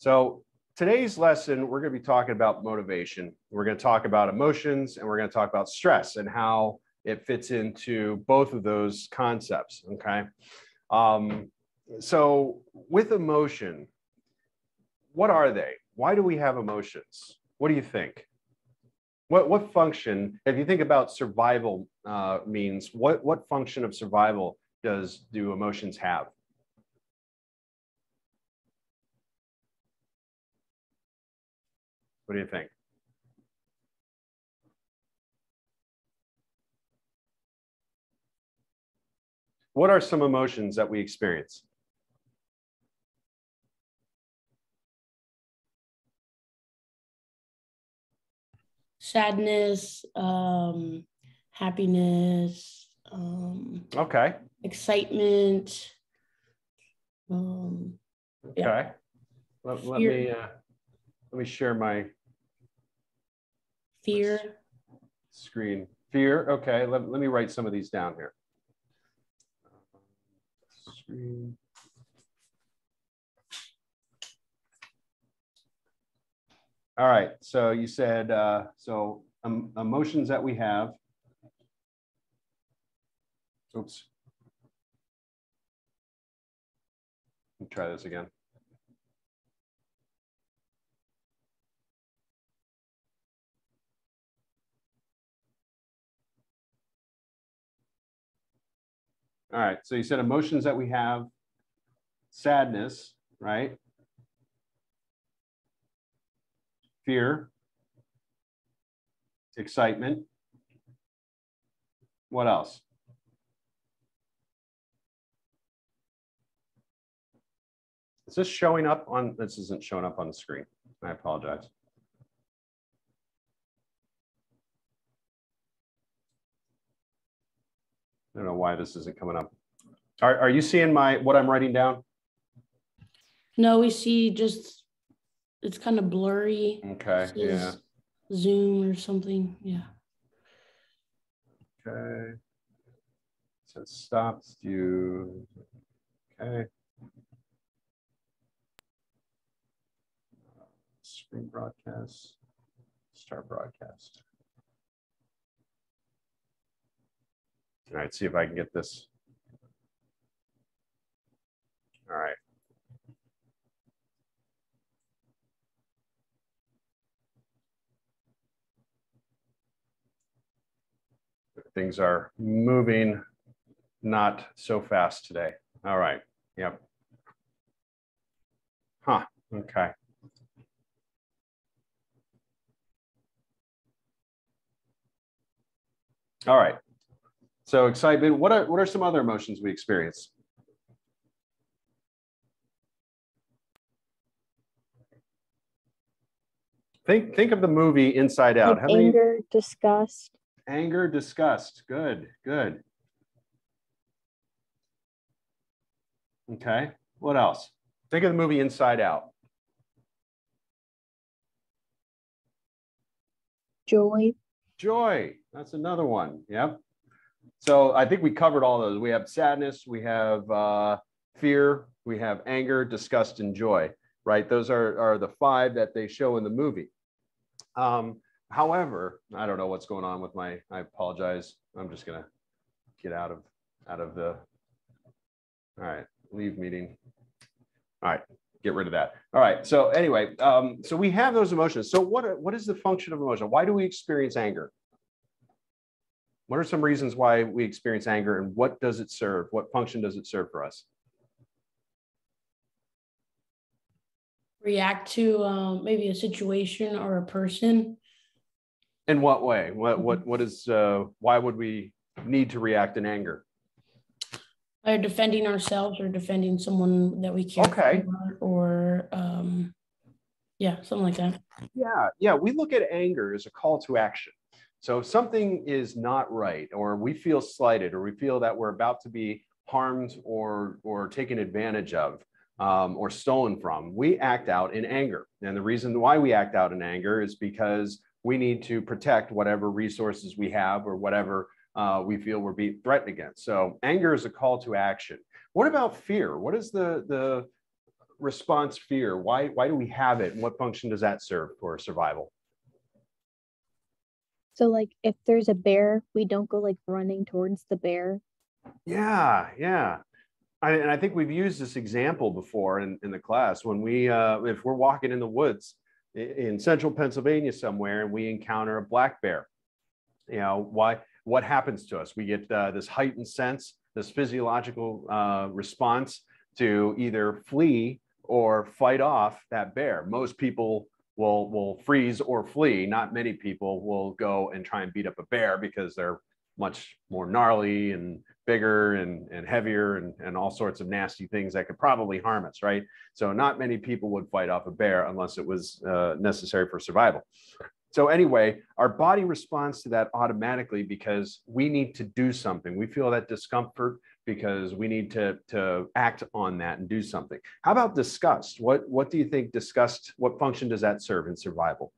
So today's lesson, we're going to be talking about motivation. We're going to talk about emotions and we're going to talk about stress and how it fits into both of those concepts. Okay. Um, so with emotion, what are they? Why do we have emotions? What do you think? What, what function, if you think about survival uh, means, what, what function of survival does do emotions have? What do you think? What are some emotions that we experience? Sadness, um, happiness, um, Okay, excitement. Um, okay. Yeah. Let, let me, uh, let me share my fear, screen. Fear, okay, let, let me write some of these down here. Screen. All right, so you said, uh, so um, emotions that we have. Oops. Let me try this again. All right, so you said emotions that we have, sadness, right? Fear, excitement. What else? Is this showing up on, this isn't showing up on the screen. I apologize. I don't know why this isn't coming up. Are, are you seeing my, what I'm writing down? no, we see just it's kind of blurry. Okay, yeah, Zoom or something. Yeah. okay. So it stops you, okay. Screen broadcast, start broadcast. All right, see if I can get this. All right. Things are moving not so fast today. All right, yep. Huh, okay. All right. So excitement. What are what are some other emotions we experience? Think think of the movie Inside Out. Like How many anger, disgust, anger, disgust. Good, good. Okay. What else? Think of the movie Inside Out. joy, Joy. That's another one. Yep. So I think we covered all those. We have sadness, we have uh, fear, we have anger, disgust, and joy. Right. Those are are the five that they show in the movie. Um, however, I don't know what's going on with my. I apologize. I'm just gonna get out of out of the. All right. Leave meeting. All right get rid of that. All right. So anyway, um, so we have those emotions. So what what is the function of emotion? Why do we experience anger? What are some reasons why we experience anger, and what does it serve? What function does it serve for us? React to um, maybe a situation or a person. In what way? What what what is? Uh, why would we need to react in anger? Either defending ourselves or defending someone that we care Okay. or um, yeah, something like that. Yeah, yeah. We look at anger as a call to action. So if something is not right, or we feel slighted, or we feel that we're about to be harmed or or taken advantage of, um, or stolen from, we act out in anger. And the reason why we act out in anger is because we need to protect whatever resources we have or whatever uh, we feel we're being threatened against. So anger is a call to action. What about fear? What is the the response fear, why, why do we have it? And what function does that serve for survival? So like if there's a bear, we don't go like running towards the bear. Yeah, yeah. I, and I think we've used this example before in, in the class when we, uh, if we're walking in the woods in central Pennsylvania somewhere and we encounter a black bear, you know, why, what happens to us? We get uh, this heightened sense, this physiological uh, response to either flee or fight off that bear. Most people will, will freeze or flee. Not many people will go and try and beat up a bear because they're much more gnarly and bigger and, and heavier and, and all sorts of nasty things that could probably harm us, right? So not many people would fight off a bear unless it was uh, necessary for survival. So anyway, our body responds to that automatically because we need to do something. We feel that discomfort because we need to, to act on that and do something. How about disgust? What, what do you think disgust, what function does that serve in survival?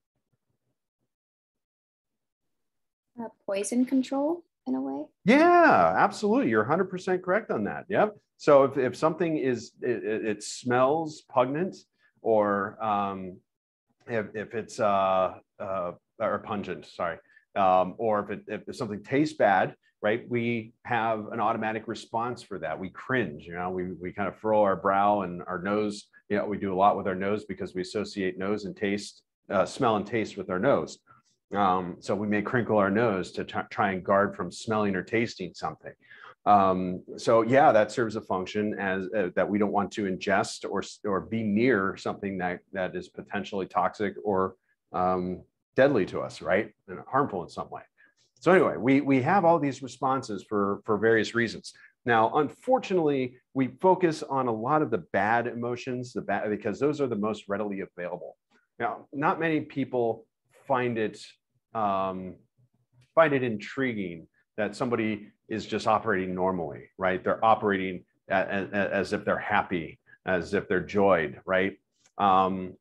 uh, poison control in a way. Yeah, absolutely. You're 100% correct on that. Yep. So if, if something is, it, it, smells pungent or um, if, if it's, uh, uh, or pungent, sorry, um, or if, it, if something tastes bad, right, we have an automatic response for that. We cringe, you know, we, we kind of furrow our brow and our nose, you know, we do a lot with our nose because we associate nose and taste, uh, smell and taste with our nose. Um, so we may crinkle our nose to try and guard from smelling or tasting something. Um, so yeah, that serves a function as uh, that we don't want to ingest or or be near something that that is potentially toxic or um, deadly to us, right, and harmful in some way. So anyway, we we have all these responses for for various reasons. Now, unfortunately, we focus on a lot of the bad emotions, the bad because those are the most readily available. Now, not many people find it um, find it intriguing that somebody is just operating normally, right? They're operating as, as if they're happy, as if they're joyed, right? Um,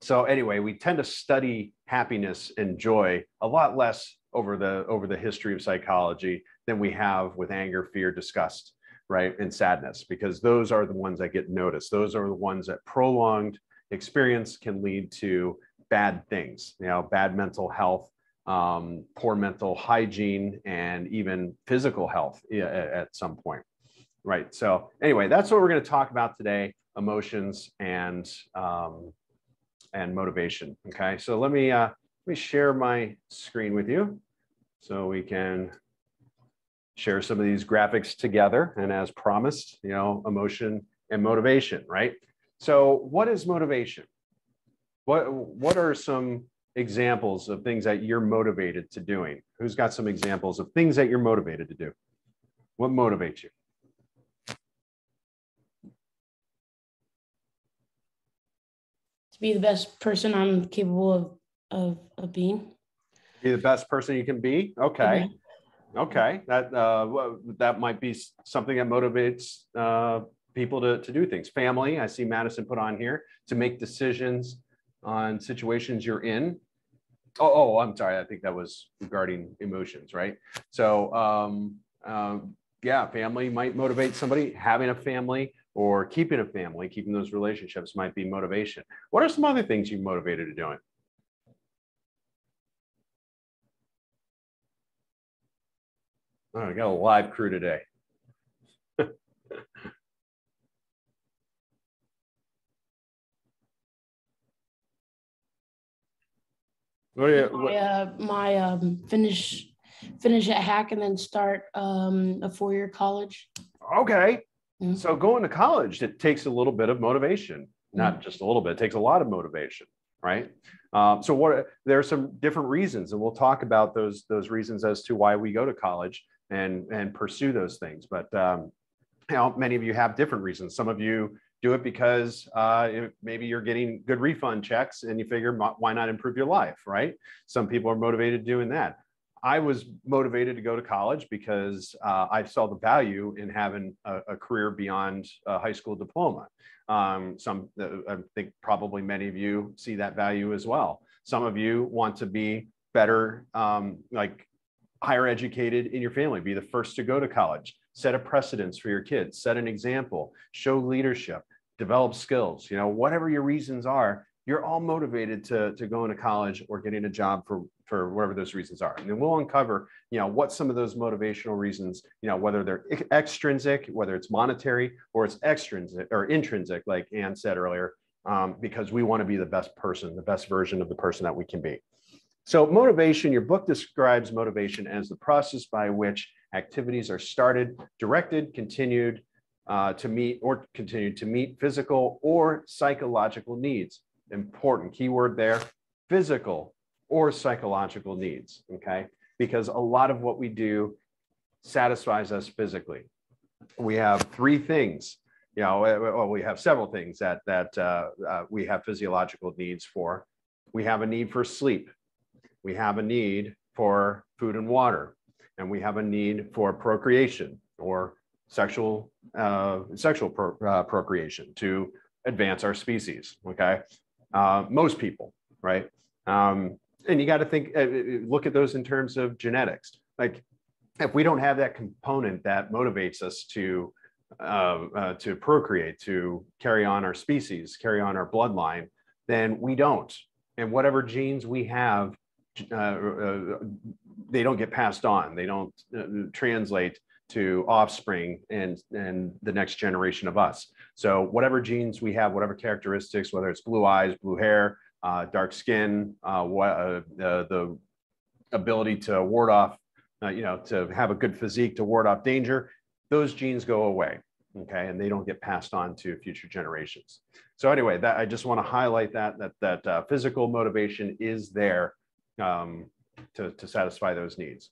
so anyway, we tend to study happiness and joy a lot less over the over the history of psychology than we have with anger, fear, disgust, right, and sadness, because those are the ones that get noticed. Those are the ones that prolonged experience can lead to bad things, you know, bad mental health, um, poor mental hygiene, and even physical health at, some point. Right. So anyway, that's what we're going to talk about today: emotions and um, and motivation. Okay. So let me uh, let me share my screen with you, so we can share some of these graphics together. And as promised, you know, emotion and motivation. Right. So what is motivation? What, what are some examples of things that you're motivated to doing? Who's got some examples of things that you're motivated to do? What motivates you? To be the best person I'm capable of, of, of being. Be the best person you can be? Okay. Okay. That, uh, that might be something that motivates uh, people to, to do things. Family, I see Madison put on here, to make decisions on situations you're in. Oh, oh, I'm sorry. I think that was regarding emotions, right? So, um, um, yeah, family might motivate somebody. Having a family or keeping a family, keeping those relationships might be motivation. What are some other things you motivated to doing? Oh, I got a live crew today. What do you, My, uh, my um, finish finish at HACC and then start um, a four year college. okay. Mhm. So going to college, it takes a little bit of motivation, not just a little bit, it takes a lot of motivation, right? Um, so what there are some different reasons, and we'll talk about those those reasons as to why we go to college and and pursue those things. But um, you know, many of you have different reasons. Some of you do it because uh, maybe you're getting good refund checks and you figure "Why- why not improve your life, right? Some people are motivated doing that. I was motivated to go to college because uh, I saw the value in having a, a career beyond a high school diploma. Um, some, uh, I think probably many of you see that value as well. Some of you want to be better, um, like higher educated in your family, be the first to go to college, set a precedence for your kids, set an example, show leadership, develop skills, you know, whatever your reasons are, you're all motivated to, to go into college or getting a job for, for whatever those reasons are. And then we'll uncover, you know, what some of those motivational reasons, you know, whether they're extrinsic, whether it's monetary or it's extrinsic or intrinsic, like Ann said earlier, um, because we want to be the best person, the best version of the person that we can be. So motivation, your book describes motivation as the process by which activities are started, directed, continued uh, to meet or continue to meet physical or psychological needs. Important keyword there, physical or psychological needs, okay? Because a lot of what we do satisfies us physically. We have three things, you know, well, we have several things that, that uh, uh, we have physiological needs for. We have a need for sleep. We have a need for food and water, and we have a need for procreation or sexual uh, sexual pro, uh, procreation to advance our species. Okay, uh, most people, right? Um, and you got to think, uh, uh, look at those in terms of genetics. Like, if we don't have that component that motivates us to uh, to procreate, to carry on our species, carry on our bloodline, then we don't. And whatever genes we have uh, uh, they don't get passed on. They don't uh, translate to offspring and and the next generation of us. So whatever genes we have, whatever characteristics, whether it's blue eyes, blue hair, uh, dark skin, uh, what, uh, the, the ability to ward off, you know, to have a good physique to ward off danger, those genes go away. Okay, and they don't get passed on to future generations. So anyway, that I just want to highlight that that that physical motivation is there um, to, to satisfy those needs.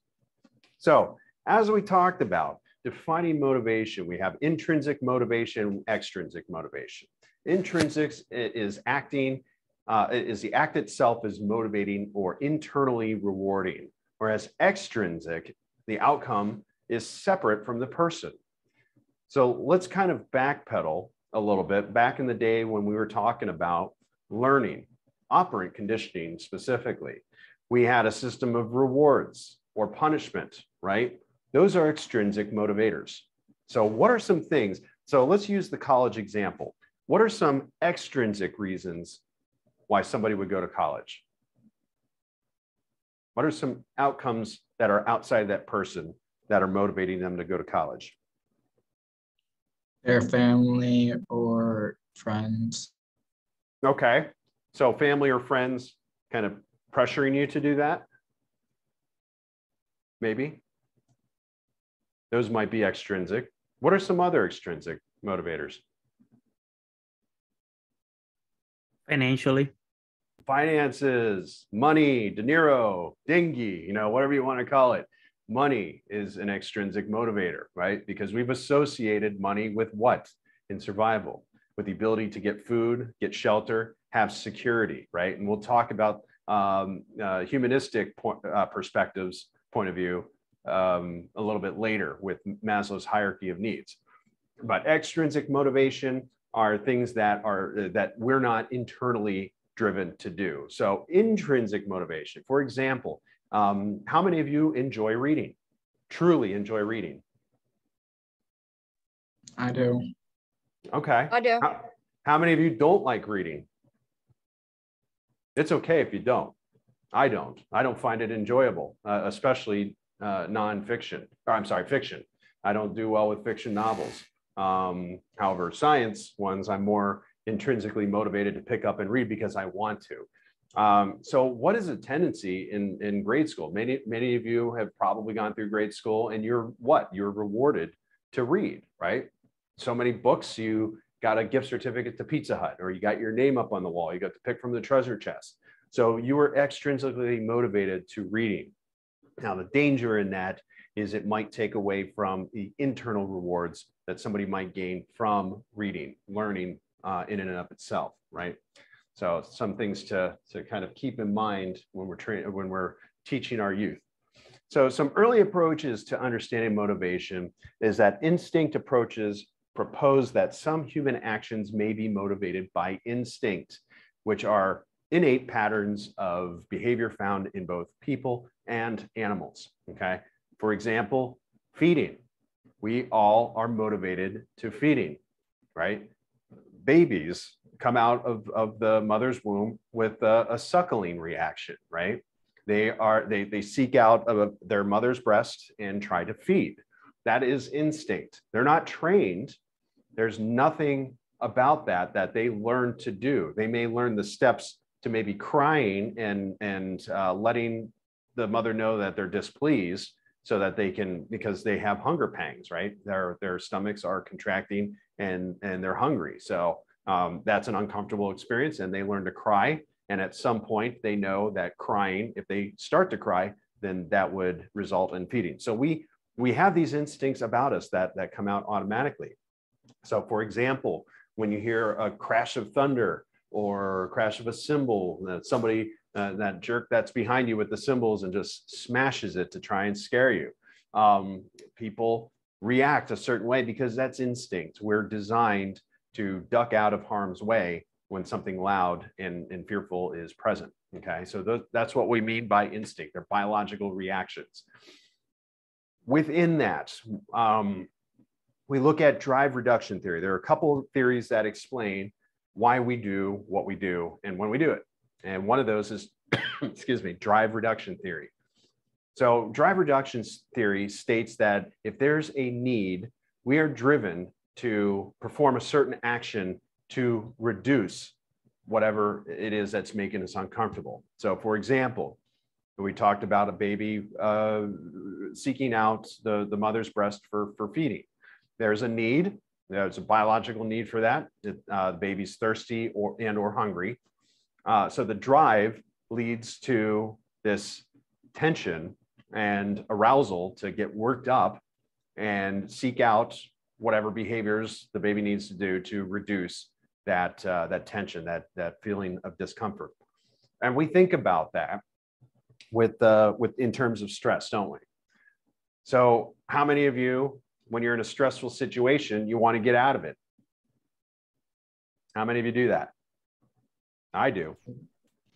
So as we talked about, defining motivation, we have intrinsic motivation, extrinsic motivation. Intrinsic is acting, uh, is the act itself is motivating or internally rewarding, whereas extrinsic, the outcome is separate from the person. So let's kind of backpedal a little bit back in the day when we were talking about learning, operant conditioning specifically we had a system of rewards or punishment, right? Those are extrinsic motivators. So, what are some things? So, let's use the college example. What are some extrinsic reasons why somebody would go to college? What are some outcomes that are outside that person that are motivating them to go to college? Their family or friends. Okay. So, family or friends kind of pressuring you to do that? Maybe. Those might be extrinsic. What are some other extrinsic motivators? Financially. Finances, money, dinero, dingy, you know, whatever you want to call it. Money is an extrinsic motivator, right? Because we've associated money with what in survival? With the ability to get food, get shelter, have security, right? And we'll talk about um, uh, humanistic point, uh, perspectives point of view um, a little bit later with Maslow's hierarchy of needs. But extrinsic motivation are things that are uh, that we're not internally driven to do. So intrinsic motivation, for example, um, how many of you enjoy reading? Truly enjoy reading? I do. Okay. I do. How, how many of you don't like reading? It's okay if you don't. I don't. I don't find it enjoyable, uh, especially uh, nonfiction. Or I'm sorry, fiction. I don't do well with fiction novels. Um, however, science ones, I'm more intrinsically motivated to pick up and read because I want to. Um, so, what is a tendency in in grade school? Many many of you have probably gone through grade school, and you're what? You're rewarded to read, right? So many books you got a gift certificate to Pizza Hut, or you got your name up on the wall. You got to pick from the treasure chest. So you were extrinsically motivated to reading. Now, the danger in that is it might take away from the internal rewards that somebody might gain from reading, learning uh, in and of itself, right? So some things to, to kind of keep in mind when we're training, when we're teaching our youth. So some early approaches to understanding motivation is that instinct approaches propose that some human actions may be motivated by instinct, which are innate patterns of behavior found in both people and animals. Okay. For example, feeding. We all are motivated to feeding, right? babies come out of, of the mother's womb with a, a suckling reaction, right? They are they they seek out of their mother's breast and try to feed. That is instinct. They're not trained. There's nothing about that that they learn to do. They may learn the steps to maybe crying and and uh, letting the mother know that they're displeased so that they can because they have hunger pangs right their their stomachs are contracting and and they're hungry so um, that's an uncomfortable experience and they learn to cry and at some point they know that crying if they start to cry then that would result in feeding so we we have these instincts about us that that come out automatically so for example when you hear a crash of thunder or crash of a cymbal that somebody uh, that jerk that's behind you with the cymbals and just smashes it to try and scare you. Um, people react a certain way because that's instinct. We're designed to duck out of harm's way when something loud and, and fearful is present. Okay, so th- that's what we mean by instinct. They're biological reactions. Within that, um, we look at drive reduction theory. There are a couple of theories that explain why we do what we do and when we do it. And one of those is, excuse me, drive reduction theory. So, drive reduction theory states that if there's a need, we are driven to perform a certain action to reduce whatever it is that's making us uncomfortable. So, for example, we talked about a baby uh, seeking out the, the mother's breast for, for feeding. There's a need, there's a biological need for that. Uh, the baby's thirsty or and or hungry. Uh, so the drive leads to this tension and arousal to get worked up and seek out whatever behaviors the baby needs to do to reduce that uh, that tension, that that feeling of discomfort. And we think about that with uh, with in terms of stress, don't we? So, how many of you, when you're in a stressful situation, you want to get out of it? How many of you do that? I do.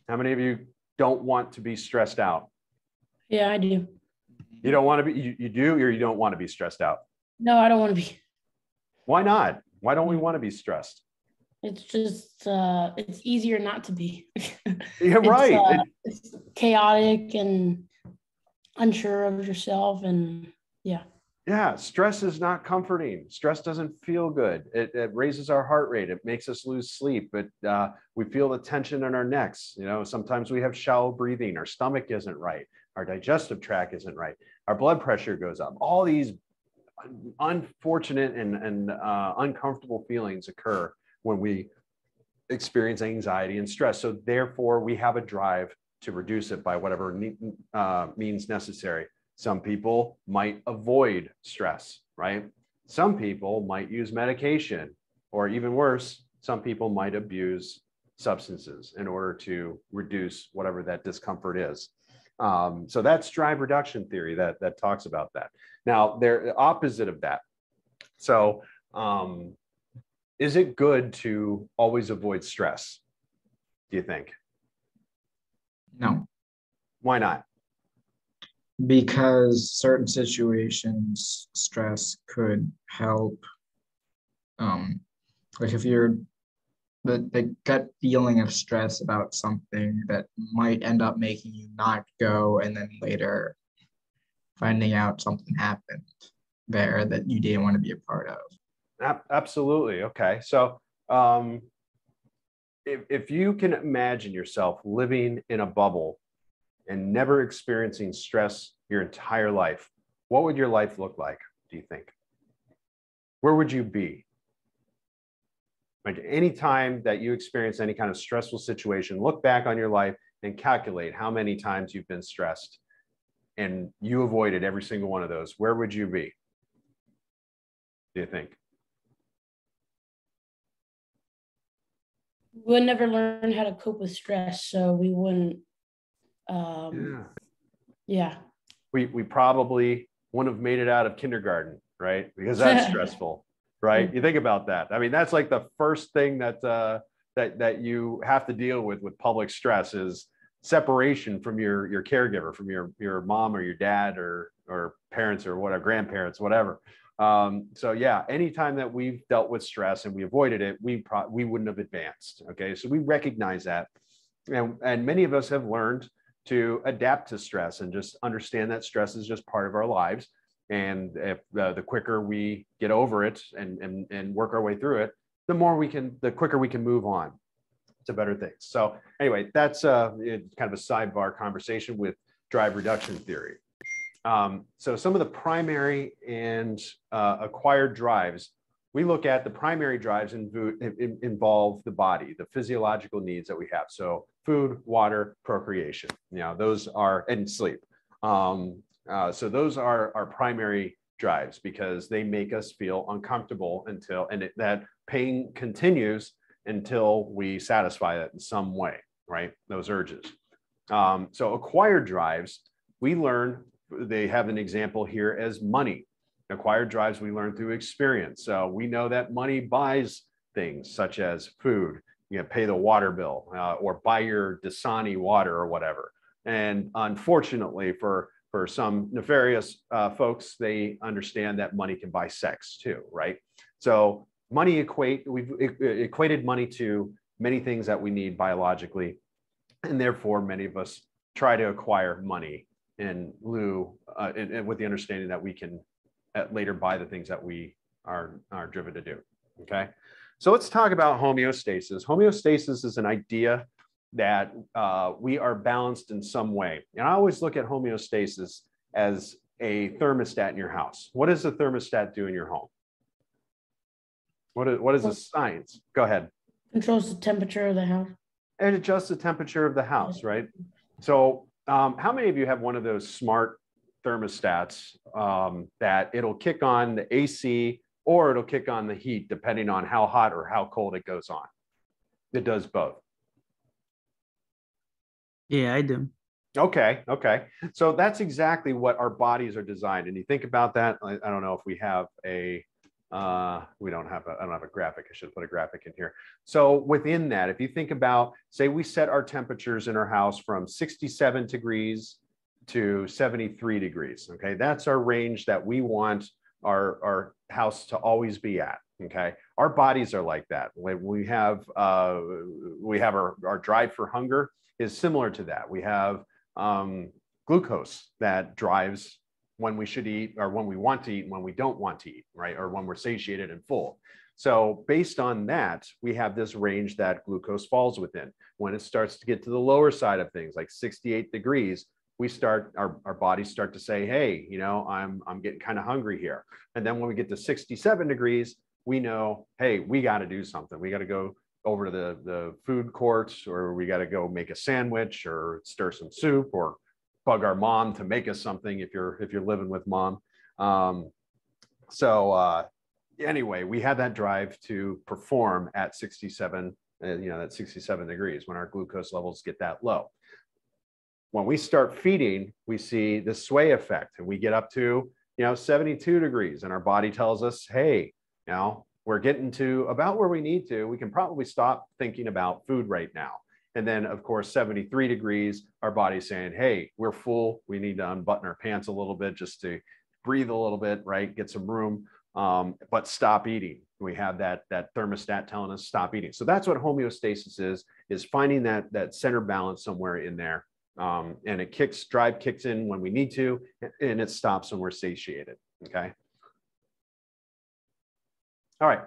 How many of you don't want to be stressed out? Yeah, I do. You don't want to be, you, you do, or you don't want to be stressed out? No, I don't want to be. Why not? Why don't we want to be stressed? It's just uh it's easier not to be. Yeah, right. uh, it's chaotic and unsure of yourself and yeah. yeah, stress is not comforting. Stress doesn't feel good. It, it raises our heart rate. It makes us lose sleep. But uh, we feel the tension in our necks. You know, sometimes we have shallow breathing. Our stomach isn't right. Our digestive tract isn't right. Our blood pressure goes up. All these unfortunate and, and uh, uncomfortable feelings occur when we experience anxiety and stress. So therefore, we have a drive to reduce it by whatever uh, means necessary. Some people might avoid stress, right? Some people might use medication, or even worse, some people might abuse substances in order to reduce whatever that discomfort is. Um, so that's drive reduction theory that that talks about that. Now, they're opposite of that. So, um, is it good to always avoid stress? Do you think? No, Why not? because certain situations, stress could help. Um, like if you're the, the gut feeling of stress about something that might end up making you not go, and then later finding out something happened there that you didn't want to be a part of. Ab- Absolutely. Okay. So, um, if, if you can imagine yourself living in a bubble and never experiencing stress your entire life, what would your life look like? Do you think? Where would you be? Like any time that you experience any kind of stressful situation, look back on your life and calculate how many times you've been stressed and you avoided every single one of those. Where would you be? Do you think? We would never learn how to cope with stress, so we wouldn't um yeah. we we probably wouldn't have made it out of kindergarten, right? Because that's stressful, right? You think about that. I mean, that's like the first thing that uh, that that you have to deal with with public stress is separation from your your caregiver, from your your mom or your dad or or parents or whatever, grandparents, whatever. Um, so yeah, anytime that we've dealt with stress and we avoided it, we pro- we wouldn't have advanced. Okay, so we recognize that, and and many of us have learned to adapt to stress and just understand that stress is just part of our lives. And if uh, the quicker we get over it and, and and work our way through it, the more we can, the quicker we can move on to better things. So anyway, that's uh, kind of a sidebar conversation with drive reduction theory. Um, so some of the primary and uh, acquired drives, we look at the primary drives invo- in- in- involve the body, the physiological needs that we have. So food, water, procreation. You know, those are and sleep. Um, uh, so those are our primary drives because they make us feel uncomfortable until and it, that pain continues until we satisfy that in some way, right? Those urges. Um, so acquired drives, we learn they have an example here as money. Acquired drives we learn through experience. So we know that money buys things such as food, you know, pay the water bill uh, or buy your Dasani water or whatever. And unfortunately, for for some nefarious uh, folks, they understand that money can buy sex too, right? So money equate we've equated money to many things that we need biologically, and therefore many of us try to acquire money in lieu uh, and, and with the understanding that we can later buy the things that we are are driven to do. Okay, so let's talk about homeostasis. Homeostasis is an idea that uh, we are balanced in some way, and I always look at homeostasis as a thermostat in your house. What does a thermostat do in your home? What is, what is the science? Go ahead. Controls the temperature of the house. and adjust the temperature of the house, right? So, um, how many of you have one of those smart thermostats um, that it'll kick on the AC or it'll kick on the heat depending on how hot or how cold it goes on? It does both. Yeah, I do. Okay, okay. So that's exactly what our bodies are designed. And you think about that. I, I don't know if we have a, uh, we don't have a, I don't have a graphic. I should put a graphic in here. So within that, if you think about, say, we set our temperatures in our house from 67 degrees to 73 degrees. Okay, that's our range that we want our our house to always be at. Okay, our bodies are like that. When we have uh, we have our our drive for hunger is similar to that. We have um, glucose that drives when we should eat or when we want to eat and when we don't want to eat, right? Or when we're satiated and full. So based on that, we have this range that glucose falls within. When it starts to get to the lower side of things, like 68 degrees, we start our, our bodies start to say, hey, you know, I'm I'm getting kind of hungry here. And then when we get to 67 degrees, we know, hey, we got to do something. We got to go over to the, the food court or we got to go make a sandwich or stir some soup or bug our mom to make us something if you're if you're living with mom. Um, so uh, anyway, we had that drive to perform at 67, uh, you know, at 67 degrees when our glucose levels get that low. When we start feeding, we see the sway effect and we get up to, you know, 72 degrees and our body tells us, hey, you know, we're getting to about where we need to. We can probably stop thinking about food right now. And then, of course, 73 degrees, our body's saying, hey, we're full. We need to unbutton our pants a little bit just to breathe a little bit, right? Get some room, um, but stop eating. We have that, that thermostat telling us stop eating. So that's what homeostasis is, is finding that, that center balance somewhere in there. Um, and it kicks, drive kicks in when we need to, and it stops when we're satiated, okay? All right.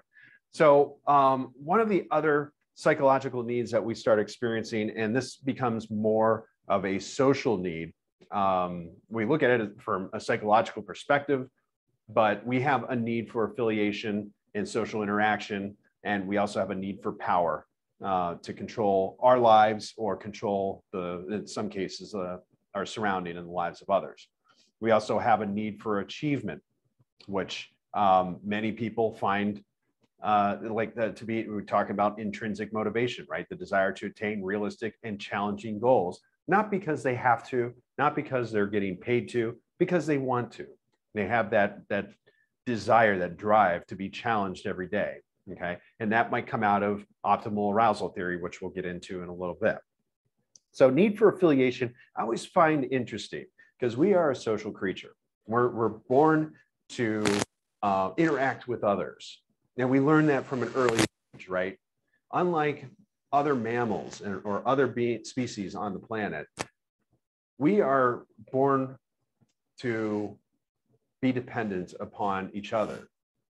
So um, one of the other psychological needs that we start experiencing, and this becomes more of a social need. Um, we look at it from a psychological perspective, but we have a need for affiliation and social interaction, and we also have a need for power uh, to control our lives or control the, in some cases, uh, our surrounding and the lives of others. We also have a need for achievement, which um, many people find uh, like the, to be, we talk about intrinsic motivation, right? The desire to attain realistic and challenging goals, not because they have to, not because they're getting paid to, because they want to. They have that, that desire, that drive to be challenged every day. Okay. And that might come out of optimal arousal theory, which we'll get into in a little bit. So, need for affiliation, I always find interesting because we are a social creature. We're, we're born to uh, interact with others. And we learn that from an early age, right? Unlike other mammals and, or other species on the planet, we are born to be dependent upon each other,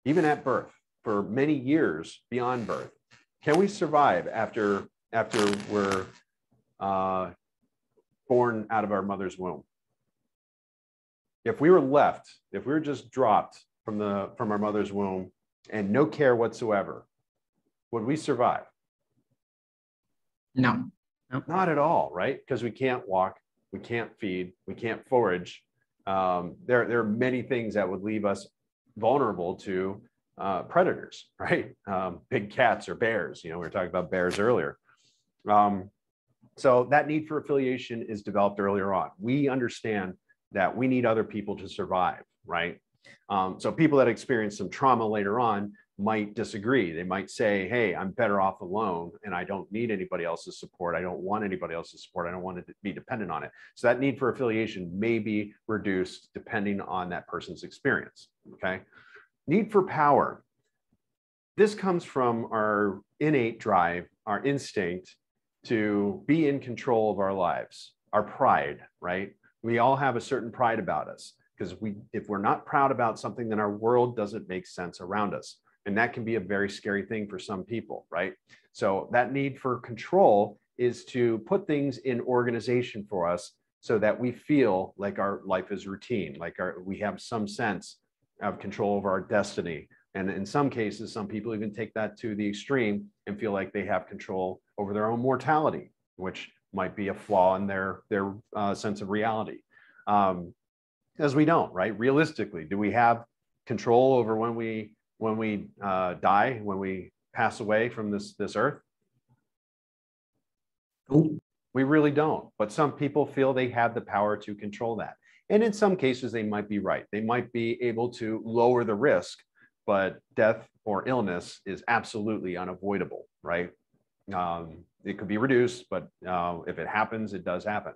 even at birth, for many years beyond birth. Can we survive after after we're uh, born out of our mother's womb? If we were left, if we were just dropped from the from our mother's womb and no care whatsoever, would we survive? No. Not at all, right? Because we can't walk, we can't feed, we can't forage. Um, there, there are many things that would leave us vulnerable to uh, predators, right? Um, big cats or bears. You know, we were talking about bears earlier. Um, so that need for affiliation is developed earlier on. We understand that we need other people to survive, right? Um, so people that experience some trauma later on might disagree. They might say, hey, I'm better off alone and I don't need anybody else's support. I don't want anybody else's support. I don't want to be dependent on it. So that need for affiliation may be reduced depending on that person's experience. Okay. Need for power. This comes from our innate drive, our instinct to be in control of our lives, our pride, right? We all have a certain pride about us because we if we're not proud about something then our world doesn't make sense around us and that can be a very scary thing for some people, right? So that need for control is to put things in organization for us so that we feel like our life is routine, like our, we have some sense of control over our destiny. And in some cases, some people even take that to the extreme and feel like they have control over their own mortality, which might be a flaw in their, their uh, sense of reality. Um, as we don't, right? Realistically, do we have control over when we when we uh, die, when we pass away from this, this earth? We really don't. But some people feel they have the power to control that. And in some cases, they might be right. They might be able to lower the risk, but death or illness is absolutely unavoidable, right? Um, it could be reduced, but uh, if it happens, it does happen.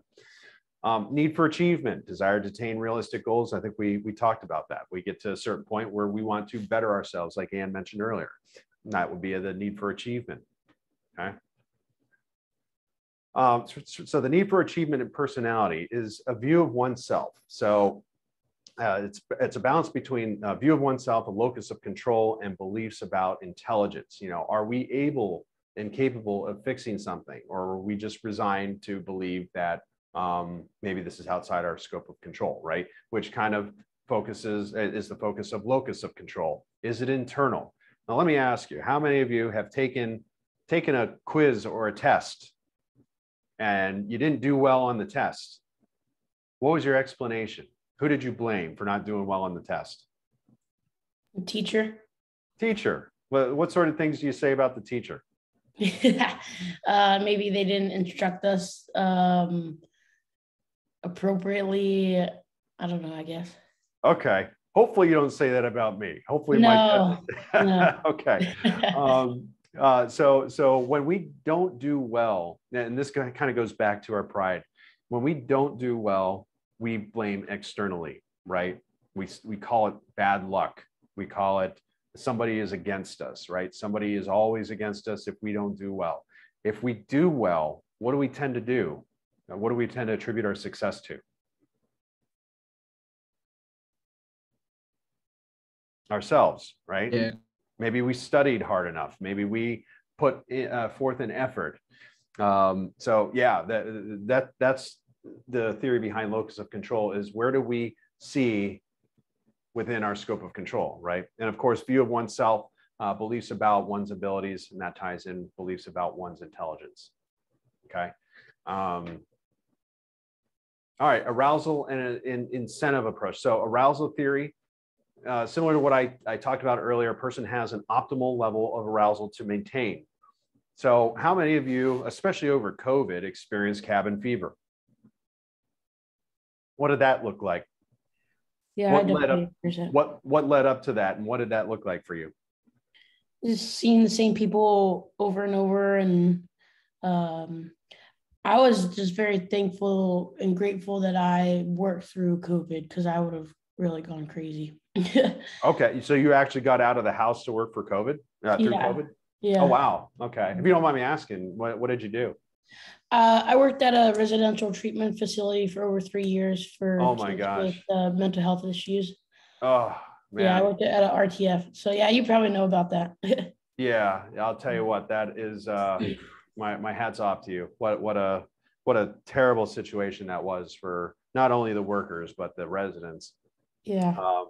Um, need for achievement, desire to attain realistic goals. I think we, we talked about that. We get to a certain point where we want to better ourselves, like Ann mentioned earlier. And that would be the need for achievement. Okay. Um, so, so, the need for achievement and personality is a view of oneself. So uh, it's, it's a balance between a view of oneself, a locus of control, and beliefs about intelligence. You know, are we able and capable of fixing something, or are we just resigned to believe that um, maybe this is outside our scope of control, right? Which kind of focuses is the focus of locus of control. Is it internal? Now, let me ask you, how many of you have taken taken a quiz or a test and you didn't do well on the test? What was your explanation? Who did you blame for not doing well on the test? The teacher. Teacher. What, what sort of things do you say about the teacher? uh, maybe they didn't instruct us um, appropriately. I don't know, I guess. Okay. Hopefully you don't say that about me. Hopefully no, my no. okay. Um, uh, so so when we don't do well, and this kind of goes back to our pride, when we don't do well, we blame externally, right? We we call it bad luck. We call it somebody is against us, right? Somebody is always against us if we don't do well. If we do well, what do we tend to do? Now, what do we tend to attribute our success to? Ourselves, right? Yeah. Maybe we studied hard enough. Maybe we put uh, forth an effort. Um, so yeah, that, that that's the theory behind locus of control is where do we see within our scope of control, right? And of course, view of oneself, uh, beliefs about one's abilities, and that ties in beliefs about one's intelligence. Okay. Um, all right, arousal and an incentive approach. So arousal theory, uh, similar to what I, I talked about earlier, a person has an optimal level of arousal to maintain. So how many of you, especially over COVID, experienced cabin fever? What did that look like? Yeah, What I led up- What what led up to that and what did that look like for you? just seeing the same people over and over and um I was just very thankful and grateful that I worked through COVID because I would have really gone crazy. Okay, so you actually got out of the house to work for COVID, uh, through Yeah. COVID? yeah. Oh, wow. Okay. If you don't mind me asking, what, what did you do? Uh, I worked at a residential treatment facility for over three years for Oh my kids gosh. with uh, mental health issues. Oh, man. Yeah, I worked at a RTF. So yeah, you probably know about that. Yeah, I'll tell you what, that is, uh, my, my hat's off to you. What, what a, what a terrible situation that was for not only the workers, but the residents. yeah. Um,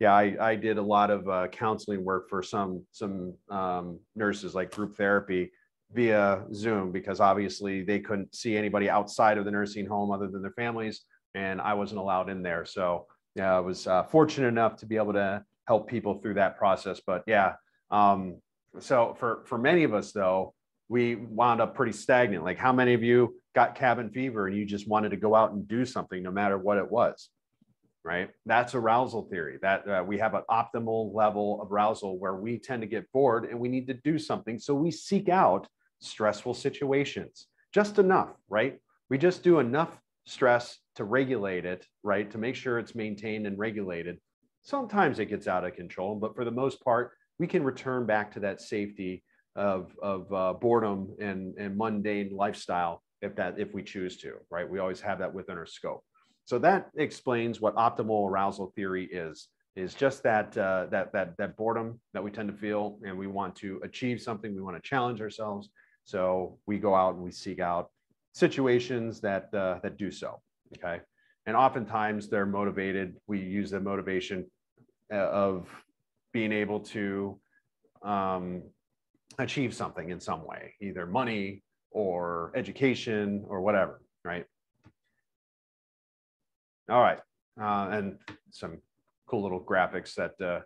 yeah, I, I did a lot of uh, counseling work for some, some um, nurses, like group therapy via Zoom, because obviously they couldn't see anybody outside of the nursing home other than their families, and I wasn't allowed in there. So, yeah, I was uh, fortunate enough to be able to help people through that process. But yeah, um, so for for many of us though, we wound up pretty stagnant. Like, how many of you got cabin fever and you just wanted to go out and do something, no matter what it was? right? That's arousal theory that uh, we have an optimal level of arousal where we tend to get bored and we need to do something. So we seek out stressful situations, just enough, right? We just do enough stress to regulate it, right? To make sure it's maintained and regulated. Sometimes it gets out of control, but for the most part, we can return back to that safety of, of uh, boredom and, and mundane lifestyle if that if we choose to, right? We always have that within our scope. So that explains what optimal arousal theory is, is just that, uh, that, that, that boredom that we tend to feel and we want to achieve something, we want to challenge ourselves. So we go out and we seek out situations that, uh, that do so, okay? And oftentimes they're motivated, we use the motivation uh, of being able to um, achieve something in some way, either money or education or whatever, right? All right, uh, and some cool little graphics that, uh,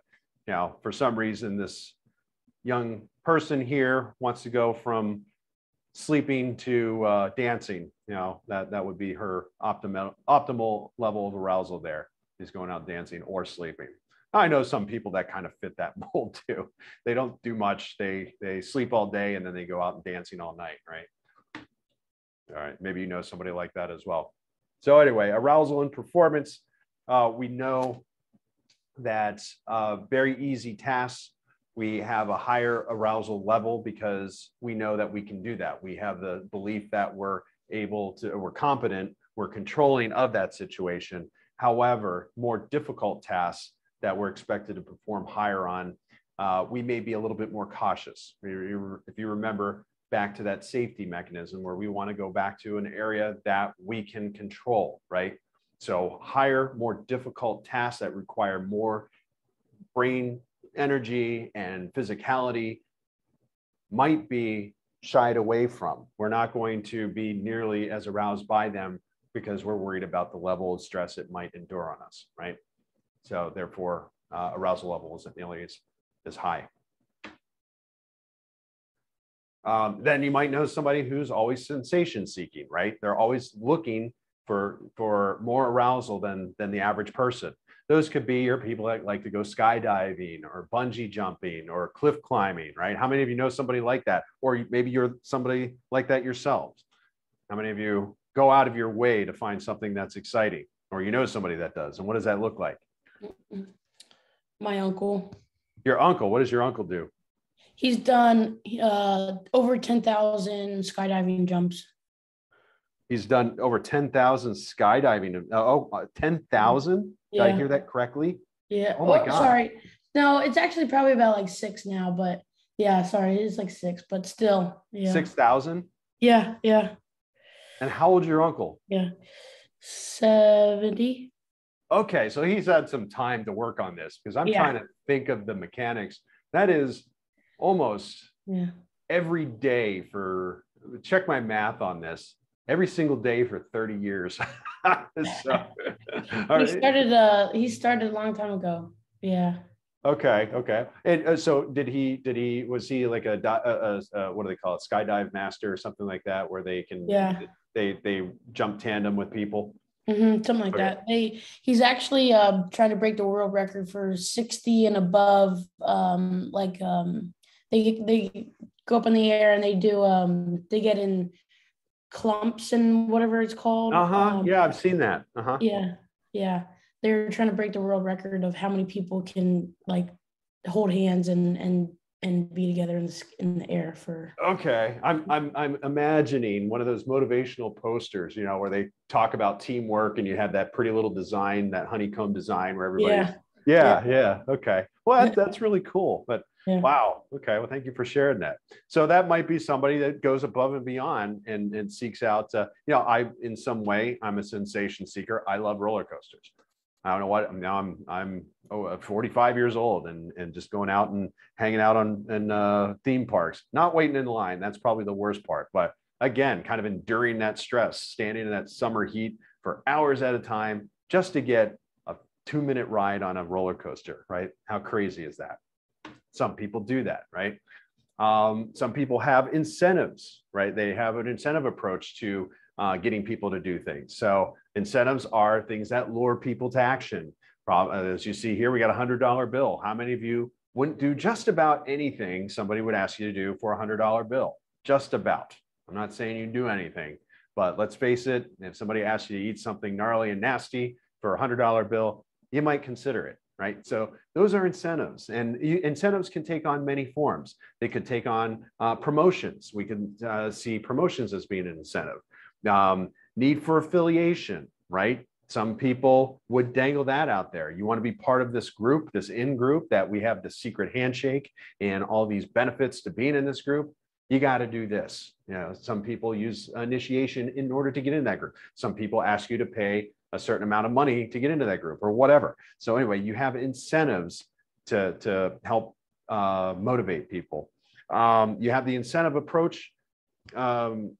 you know, for some reason, this young person here wants to go from sleeping to uh, dancing. You know, that that would be her optimal optimal level of arousal. There is going out dancing or sleeping. I know some people that kind of fit that mold too. They don't do much. They they sleep all day and then they go out and dancing all night, right? All right, maybe you know somebody like that as well. So anyway, arousal and performance. Uh, we know that uh, very easy tasks, we have a higher arousal level because we know that we can do that. We have the belief that we're able to, we're competent, we're controlling of that situation. However, more difficult tasks that we're expected to perform higher on, uh, we may be a little bit more cautious. If you remember, back to that safety mechanism where we want to go back to an area that we can control, right? So higher, more difficult tasks that require more brain energy and physicality might be shied away from. We're not going to be nearly as aroused by them because we're worried about the level of stress it might endure on us, right? So therefore, uh, arousal level isn't nearly as, as high. Um, then you might know somebody who's always sensation seeking, right? They're always looking for for more arousal than than the average person. Those could be your people that like to go skydiving or bungee jumping or cliff climbing, right? How many of you know somebody like that? Or maybe you're somebody like that yourselves. How many of you go out of your way to find something that's exciting or you know somebody that does? And what does that look like? My uncle. Your uncle, what does your uncle do? He's done uh, over 10,000 skydiving jumps. He's done over 10,000 skydiving. Oh, uh, 10,000? Did I hear that correctly? Yeah. Oh my God. Sorry. No, it's actually probably about like six now, but yeah, sorry, it is like six, but still. Yeah. 6,000? Yeah. Yeah. And how old's your uncle? Yeah. 70. Okay, so he's had some time to work on this because I'm Yeah. trying to think of the mechanics. That is almost Yeah. every day for, check my math on this, every single day for 30 years. So, He started uh he started a long time ago. Yeah. Okay, okay. And uh, so did he, did he, was he like a, uh, uh, uh, what do they call it? Skydive master or something like that, where they can, Yeah. they, they jump tandem with people? Hmm something like Okay. that. They he's actually um trying to break the world record for 60 and above. Um like um they they go up in the air and they do um they get in clumps and whatever it's called. Uh-huh, Um, yeah, I've seen that. Uh-huh. Yeah, yeah. they're trying to break the world record of how many people can like hold hands and and and be together in the, in the air for Okay, I'm I'm I'm imagining one of those motivational posters, you know, where they talk about teamwork and you have that pretty little design, that honeycomb design where everybody. yeah Yeah, yeah. Okay. Well, that, that's really cool. But Yeah. wow. Okay. Well, thank you for sharing that. So that might be somebody that goes above and beyond and and seeks out. Uh, you know, I in some way I'm a sensation seeker. I love roller coasters. I don't know what now I'm I'm oh, uh, 45 years old and and just going out and hanging out on in uh, theme parks, not waiting in line. That's probably the worst part. But again, kind of enduring that stress, standing in that summer heat for hours at a time just to get a two minute ride on a roller coaster, right? How crazy is that? Some people do that, right? Um, some people have incentives, right? They have an incentive approach to uh, getting people to do things. So incentives are things that lure people to action. Uh, As you see here, we got a hundred dollar bill. How many of you wouldn't do just about anything somebody would ask you to do for a hundred dollar bill? Just about. I'm not saying you do anything, but let's face it, if somebody asks you to eat something gnarly and nasty for a hundred dollar bill, you might consider it, right? So those are incentives, and incentives can take on many forms. They could take on uh, promotions. We can uh, see promotions as being an incentive. Um, need for affiliation, right? Some people would dangle that out there. You want to be part of this group, this in group that we have the secret handshake and all these benefits to being in this group. You got to do this. You know, some people use initiation in order to get in that group. Some people ask you to pay a certain amount of money to get into that group or whatever. So anyway, you have incentives to, to help uh, motivate people. Um, you have the incentive approach. Um,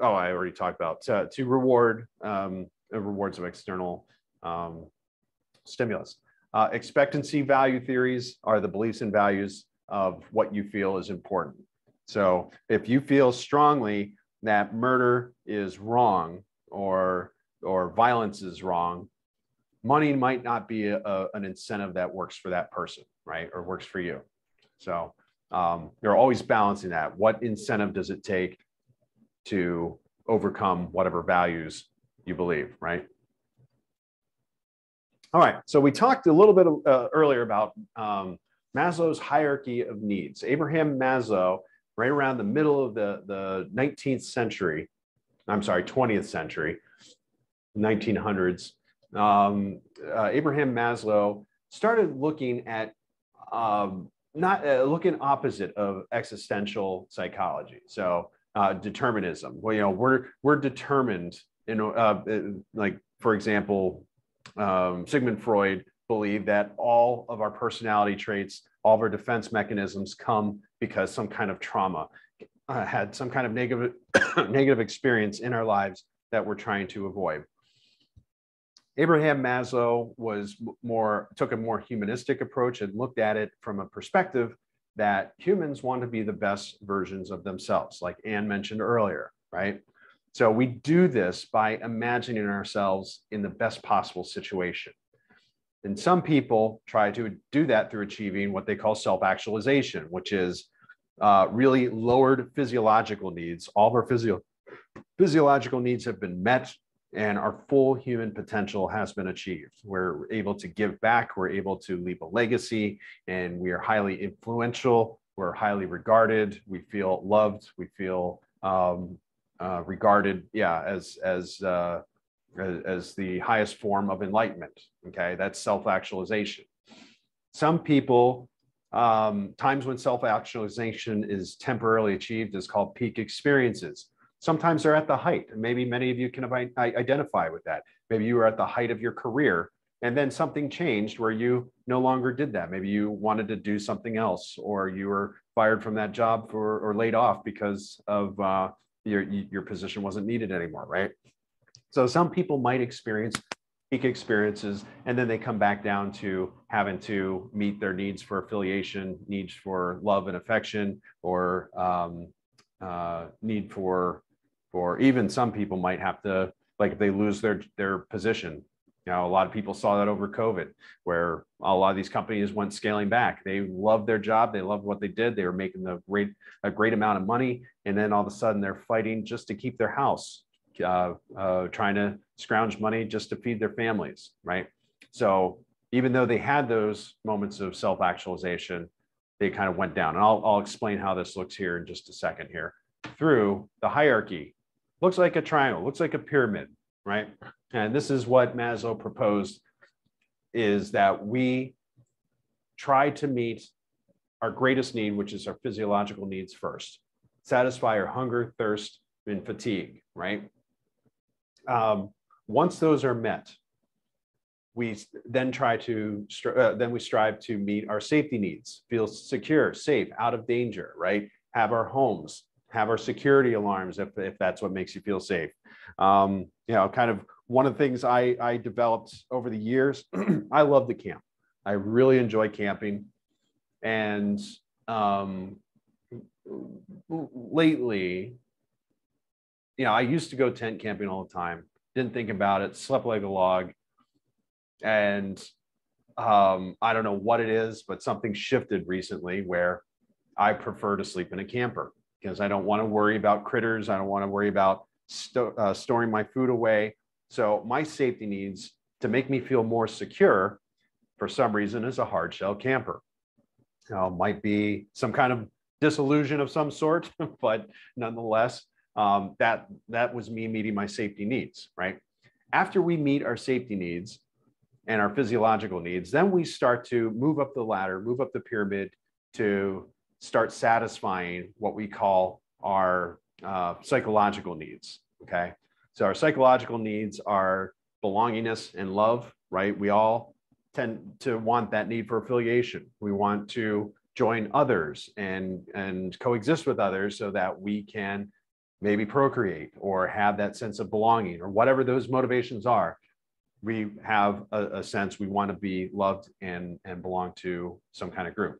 oh, I already talked about uh, to reward um, rewards of external um, stimulus. Uh, expectancy value theories are the beliefs and values of what you feel is important. So if you feel strongly that murder is wrong or or violence is wrong, money might not be a, a- an incentive that works for that person, right? Or works for you. So um, you're always balancing that. What incentive does it take to overcome whatever values you believe, right? All right, so we talked a little bit uh, earlier about um, Maslow's hierarchy of needs. Abraham Maslow, right around the middle of the, the 19th century, I'm sorry, 20th century, 1900s, um, uh, Abraham Maslow started looking at um, not uh, looking opposite of existential psychology. So uh, determinism. Well, you know, we're we're determined. Uh, uh, like for example, um, Sigmund Freud believed that all of our personality traits, all of our defense mechanisms, come because some kind of trauma uh, had some kind of negative negative experience in our lives that we're trying to avoid. Abraham Maslow was more took a more humanistic approach and looked at it from a perspective that humans want to be the best versions of themselves, like Anne mentioned earlier, right? So we do this by imagining ourselves in the best possible situation. And some people try to do that through achieving what they call self-actualization, which is uh, really lowered physiological needs. All of our physio- physiological needs have been met and our full human potential has been achieved. We're able to give back, we're able to leave a legacy, and we are highly influential, we're highly regarded, we feel loved, we feel um, uh, regarded, yeah, as, as, uh, as, the highest form of enlightenment. Okay, that's self-actualization. Some people, um, times when self-actualization is temporarily achieved is called peak experiences sometimes they're at the height. And maybe many of you can identify with that. Maybe you were at the height of your career and then something changed where you no longer did that. Maybe you wanted to do something else or you were fired from that job for or laid off because of uh, your, your position wasn't needed anymore, right? So some people might experience peak experiences and then they come back down to having to meet their needs for affiliation, needs for love and affection, or um, uh, need for for even some people might have to like if they lose their their position you know a lot of people saw that over covid where a lot of these companies went scaling back they loved their job they loved what they did they were making the great a great amount of money and then all of a sudden they're fighting just to keep their house uh, uh, trying to scrounge money just to feed their families right So even though they had those moments of self-actualization, they kind of went down. And I'll, I'll explain how this looks here in just a second here. Through the hierarchy, looks like a triangle, looks like a pyramid, right? And this is what Maslow proposed is that we try to meet our greatest need, which is our physiological needs first, satisfy our hunger, thirst, and fatigue, right? Um, once those are met, we then try to, uh, then we strive to meet our safety needs, feel secure, safe, out of danger, right? Have our homes, have our security alarms if, if that's what makes you feel safe. Um, you know, kind of one of the things I, I developed over the years, I love to camp. I really enjoy camping. And um, lately, you know, I used to go tent camping all the time, didn't think about it, slept like a log. And um, I don't know what it is, but something shifted recently where I prefer to sleep in a camper because I don't want to worry about critters. I don't want to worry about sto- uh, storing my food away. So my safety needs to make me feel more secure for some reason is a hard shell camper. Might be some kind of disillusion of some sort, but nonetheless, um, that that was me meeting my safety needs. Right after we meet our safety needs and our physiological needs, then we start to move up the ladder, move up the pyramid to start satisfying what we call our uh, psychological needs. Okay, so our psychological needs are belongingness and love. Right, we all tend to want that need for affiliation. We want to join others and and coexist with others so that we can maybe procreate or have that sense of belonging or whatever those motivations are we have a, a sense we want to be loved and and belong to some kind of group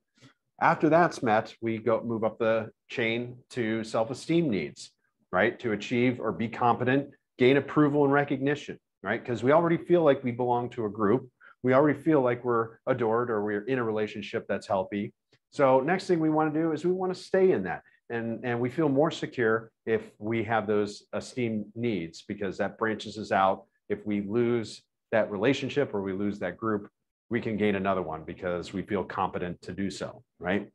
after that's met we go move up the chain to self-esteem needs right to achieve or be competent gain approval and recognition right because we already feel like we belong to a group we already feel like we're adored or we're in a relationship that's healthy so next thing we want to do is we want to stay in that. And, and we feel more secure if we have those esteem needs because that branches us out. If we lose that relationship or we lose that group, we can gain another one because we feel competent to do so, right?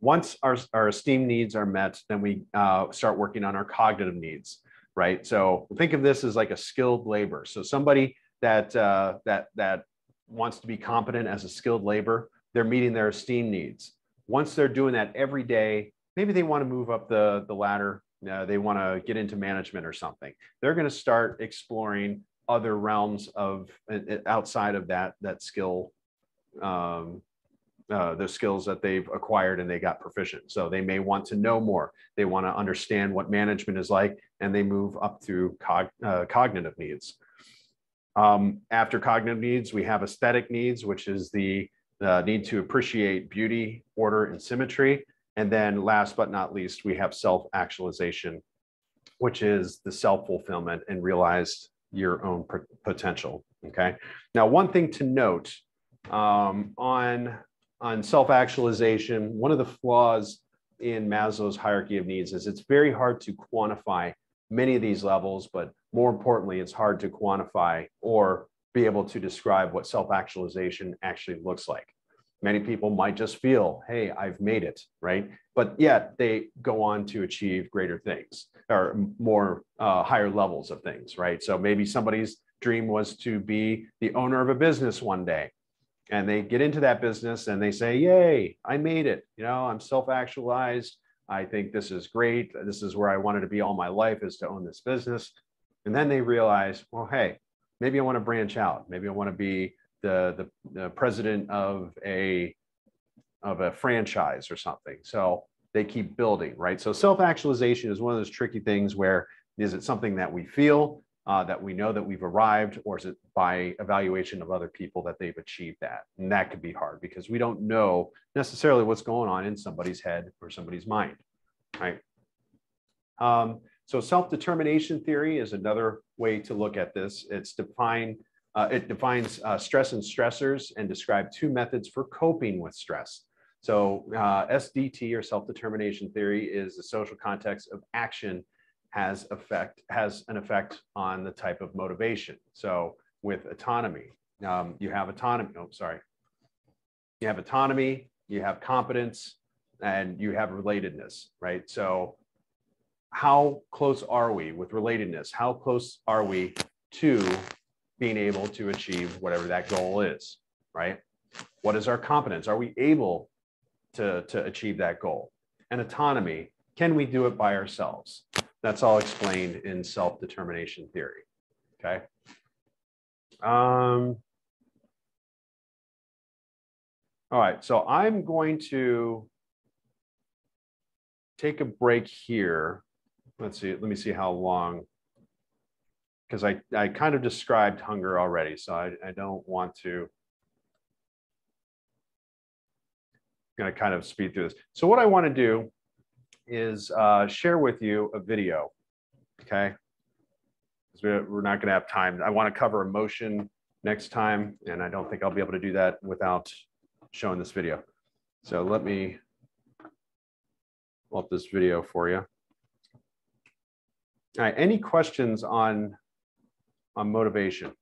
Once our, our esteem needs are met, then we uh, start working on our cognitive needs, right? So think of this as like a skilled labor. So somebody that uh, that that wants to be competent as a skilled labor, they're meeting their esteem needs. Once they're doing that every day, maybe they want to move up the, the ladder. Uh, they want to get into management or something. They're going to start exploring other realms of uh, outside of that that skill, um, uh, the skills that they've acquired and they got proficient. So they may want to know more. They want to understand what management is like, and they move up through cog, uh, cognitive needs. Um, after cognitive needs, we have aesthetic needs, which is the uh, need to appreciate beauty, order, and symmetry. And then last but not least, we have self-actualization, which is the self-fulfillment and realize your own potential. Okay. Now, one thing to note um, on, on self-actualization, one of the flaws in Maslow's hierarchy of needs is it's very hard to quantify many of these levels, but more importantly, it's hard to quantify or be able to describe what self-actualization actually looks like. Many people might just feel, hey, I've made it, right? But yet they go on to achieve greater things or more uh, higher levels of things, right? So maybe somebody's dream was to be the owner of a business one day. And they get into that business and they say, yay, I made it. You know, I'm self-actualized. I think this is great. This is where I wanted to be all my life is to own this business. And then they realize, well, hey, maybe I want to branch out. Maybe I want to be the, the, the president of a of a franchise or something. So they keep building, right? So self-actualization is one of those tricky things where is it something that we feel uh, that we know that we've arrived, or is it by evaluation of other people that they've achieved that? And that could be hard because we don't know necessarily what's going on in somebody's head or somebody's mind, right? Um, so self-determination theory is another way to look at this. It's defined, uh, it defines uh, stress and stressors and describe two methods for coping with stress. So uh, SDT or self-determination theory is the social context of action has effect has an effect on the type of motivation. So with autonomy, Um, you have autonomy. Oh, sorry. You have autonomy, you have competence, and you have relatedness, right? So how close are we with relatedness? How close are we to being able to achieve whatever that goal is, right? What is our competence? Are we able to, to achieve that goal? And autonomy, can we do it by ourselves? That's all explained in self-determination theory, okay? Um, all right, so I'm going to take a break here. Let's see, let me see how long. Because I, I kind of described hunger already, so I, I don't want to. going to kind of speed through this. So what I want to do is uh, share with you a video, okay? Because we're, not going to have time. I want to cover emotion next time, and I don't think I'll be able to do that without showing this video. So let me pull up this video for you. All right, any questions on, on motivation?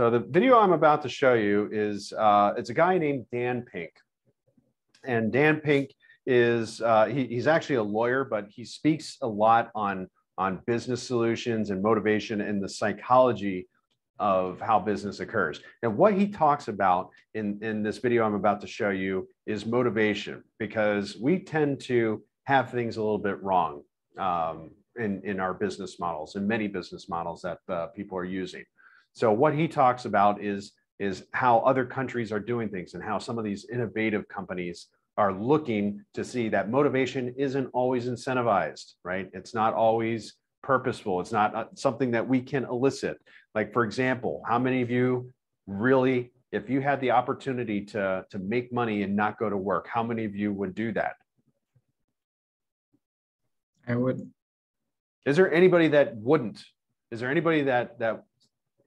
So the video I'm about to show you is, uh, it's a guy named Dan Pink. And Dan Pink is, uh, he, he's actually a lawyer, but he speaks a lot on, on business solutions and motivation and the psychology of how business occurs. And what he talks about in, in this video I'm about to show you is motivation, because we tend to have things a little bit wrong um, in, in our business models and many business models that uh, people are using. So what he talks about is, is how other countries are doing things and how some of these innovative companies are looking to see that motivation isn't always incentivized, right? It's not always purposeful. It's not uh, something that we can elicit. Like, for example, how many of you really, if you had the opportunity to, to make money and not go to work, how many of you would do that? I would, Is there anybody that wouldn't? Is there anybody that, that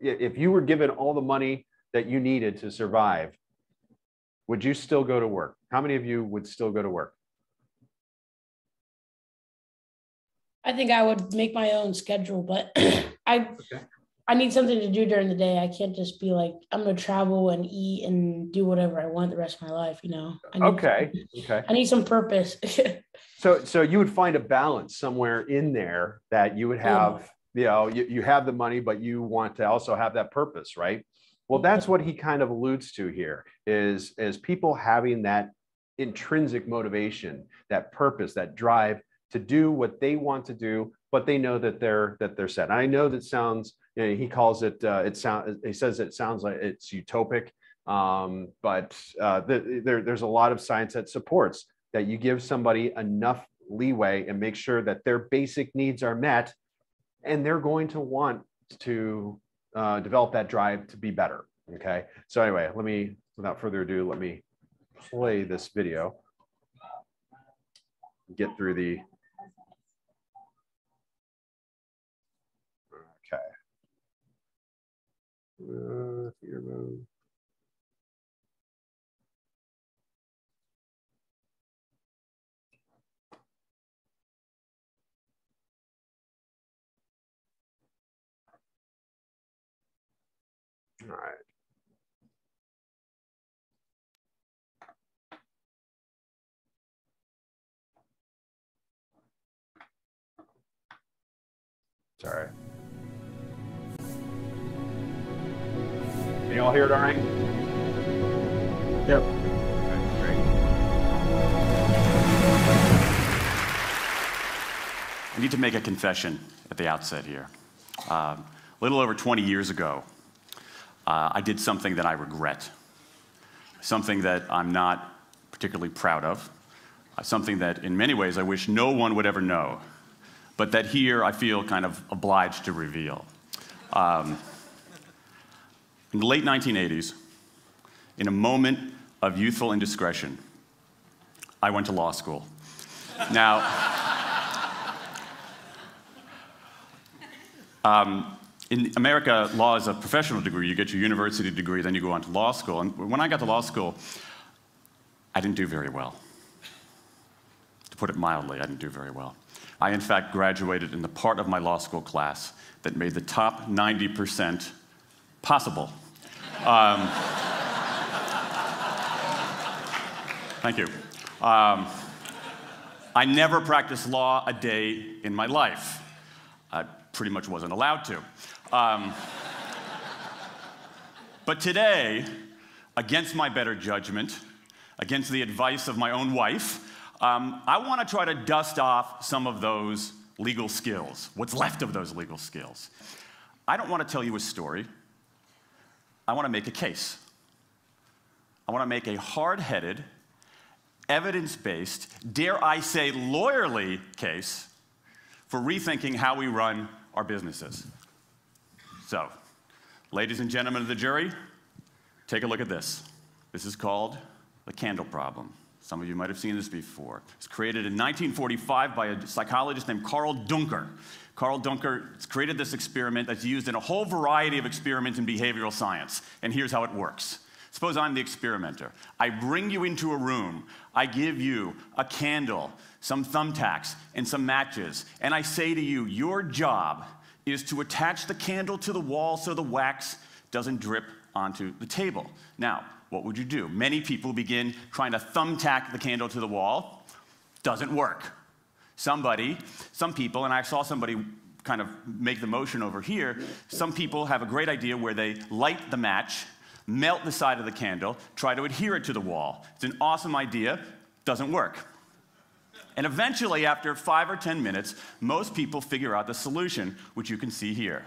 if you were given all the money that you needed to survive, would you still go to work? How many of you would still go to work? I think I would make my own schedule, but I Okay. I need something to do during the day. I can't just be like I'm gonna travel and eat and do whatever I want the rest of my life. You know. Okay, okay. I need some purpose. So, so you would find a balance somewhere in there that you would have, you know, you, you have the money, but you want to also have that purpose, right? Well, that's what he kind of alludes to here is, is people having that intrinsic motivation, that purpose, that drive to do what they want to do, but they know that they're, that they're set. And I know that sounds, you know, he calls it, uh, it sound, he says it sounds like it's utopic. Um, but, uh, the, there, there's a lot of science that supports that you give somebody enough leeway and make sure that their basic needs are met and they're going to want to uh, develop that drive to be better okay? So anyway let me without further ado let me play this video. Get through the okay. Uh, All right. Sorry. Can you all hear it all right? yep. Okay. I need to make a confession at the outset here. Um, a little over 20 years ago, uh, I did something that I regret, something that I'm not particularly proud of, uh, something that in many ways I wish no one would ever know, but that here I feel kind of obliged to reveal. Um, in the late 1980s, in a moment of youthful indiscretion, I went to law school. Now, Um, in America, law is a professional degree. You get your university degree, then you go on to law school. And when I got to law school, I didn't do very well. To put it mildly, I didn't do very well. I, in fact, graduated in the part of my law school class that made the top 90% possible. Um, thank you. Um, I never practiced law a day in my life. I pretty much wasn't allowed to. Um, but today, against my better judgment, against the advice of my own wife, um, I want to try to dust off some of those legal skills, what's left of those legal skills. I don't want to tell you a story. I want to make a case. I want to make a hard headed, evidence based, dare I say, lawyerly case for rethinking how we run our businesses. So, ladies and gentlemen of the jury, take a look at this. This is called the candle problem. Some of you might have seen this before. It's created in 1945 by a psychologist named Karl Duncker. Karl Duncker created this experiment that's used in a whole variety of experiments in behavioral science. And here's how it works. Suppose I'm the experimenter. I bring you into a room. I give you a candle, some thumbtacks, and some matches. And I say to you, your job is to attach the candle to the wall so the wax doesn't drip onto the table. Now, what would you do? Many people begin trying to thumbtack the candle to the wall. Doesn't work. Somebody, some people, and I saw somebody kind of make the motion over here, some people have a great idea where they light the match, melt the side of the candle, try to adhere it to the wall. It's an awesome idea, doesn't work. And eventually, after five or 10 minutes, most people figure out the solution, which you can see here.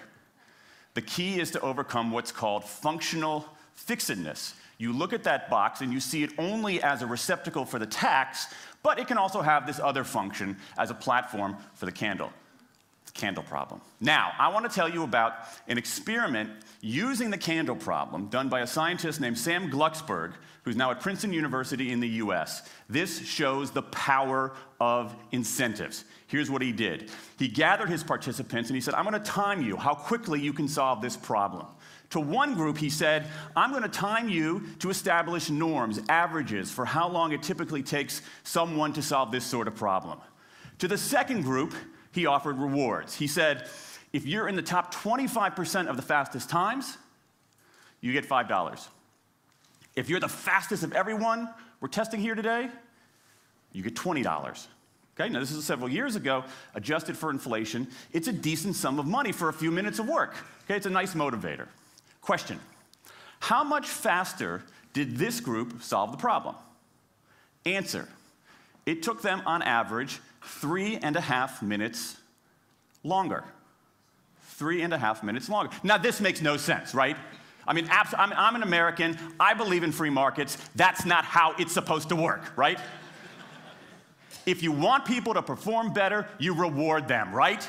The key is to overcome what's called functional fixedness. You look at that box and you see it only as a receptacle for the tacks, but it can also have this other function as a platform for the candle. The candle problem. Now, I want to tell you about an experiment using the candle problem done by a scientist named Sam Glucksberg, who's now at Princeton University in the US. This shows the power of incentives. Here's what he did he gathered his participants and he said, I'm going to time you how quickly you can solve this problem. To one group, he said, I'm going to time you to establish norms, averages for how long it typically takes someone to solve this sort of problem. To the second group, he offered rewards. He said, if you're in the top 25% of the fastest times, you get $5. If you're the fastest of everyone we're testing here today, you get $20. Okay, now this is several years ago, adjusted for inflation. It's a decent sum of money for a few minutes of work. Okay, it's a nice motivator. Question How much faster did this group solve the problem? Answer It took them on average three and a half minutes longer. Three and a half minutes longer. Now, this makes no sense, right? I mean, I'm, I'm an American. I believe in free markets. That's not how it's supposed to work, right? if you want people to perform better, you reward them, right?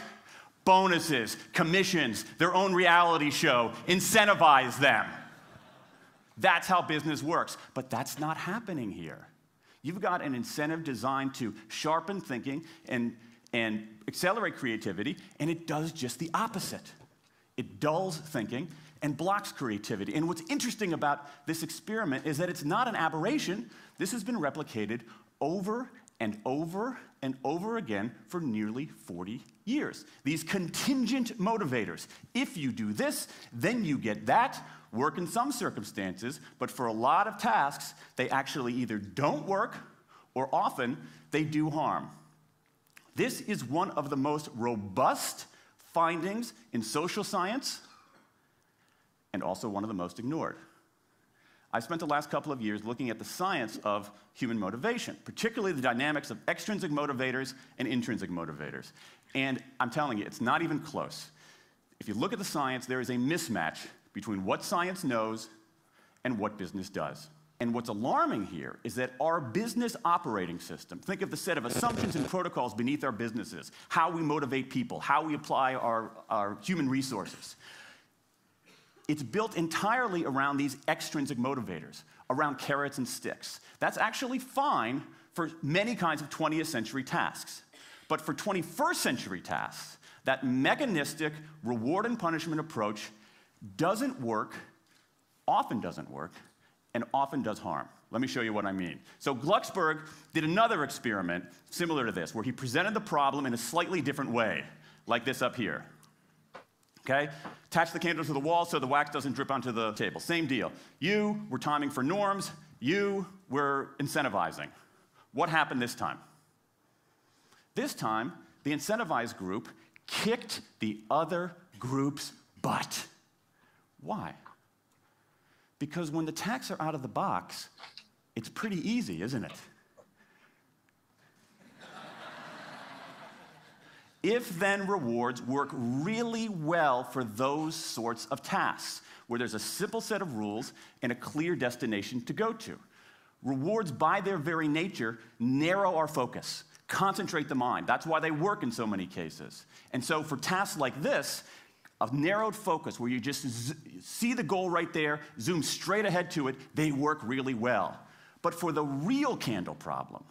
bonuses, commissions, their own reality show, incentivize them. That's how business works. But that's not happening here. You've got an incentive designed to sharpen thinking and, and accelerate creativity, and it does just the opposite. It dulls thinking and blocks creativity. And what's interesting about this experiment is that it's not an aberration. This has been replicated over and over and over again for nearly 40 years. These contingent motivators. If you do this, then you get that. Work in some circumstances, but for a lot of tasks, they actually either don't work or often they do harm. This is one of the most robust findings in social science and also one of the most ignored. I spent the last couple of years looking at the science of human motivation, particularly the dynamics of extrinsic motivators and intrinsic motivators. And I'm telling you, it's not even close. If you look at the science, there is a mismatch between what science knows and what business does. And what's alarming here is that our business operating system, think of the set of assumptions and protocols beneath our businesses, how we motivate people, how we apply our, our human resources it's built entirely around these extrinsic motivators, around carrots and sticks. That's actually fine for many kinds of 20th century tasks. But for 21st century tasks, that mechanistic reward and punishment approach doesn't work, often doesn't work, and often does harm. Let me show you what I mean. So Glucksberg did another experiment similar to this, where he presented the problem in a slightly different way, like this up here. Okay? Attach the candle to the wall so the wax doesn't drip onto the table. Same deal. You were timing for norms, you were incentivizing. What happened this time? This time, the incentivized group kicked the other group's butt. Why? Because when the tacks are out of the box, it's pretty easy, isn't it? If then rewards work really well for those sorts of tasks, where there's a simple set of rules and a clear destination to go to. Rewards, by their very nature, narrow our focus, concentrate the mind. That's why they work in so many cases. And so, for tasks like this, a narrowed focus where you just see the goal right there, zoom straight ahead to it, they work really well. But for the real candle problem,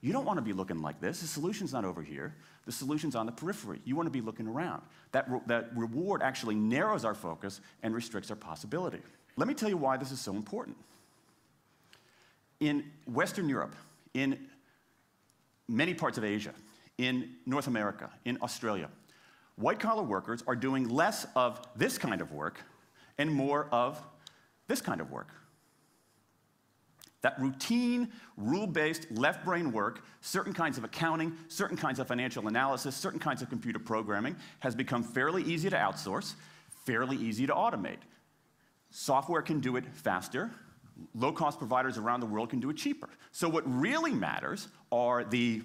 you don't want to be looking like this. The solution's not over here. The solution's on the periphery. You want to be looking around. That, re- that reward actually narrows our focus and restricts our possibility. Let me tell you why this is so important. In Western Europe, in many parts of Asia, in North America, in Australia, white collar workers are doing less of this kind of work and more of this kind of work. That routine, rule based, left brain work, certain kinds of accounting, certain kinds of financial analysis, certain kinds of computer programming has become fairly easy to outsource, fairly easy to automate. Software can do it faster. Low cost providers around the world can do it cheaper. So, what really matters are the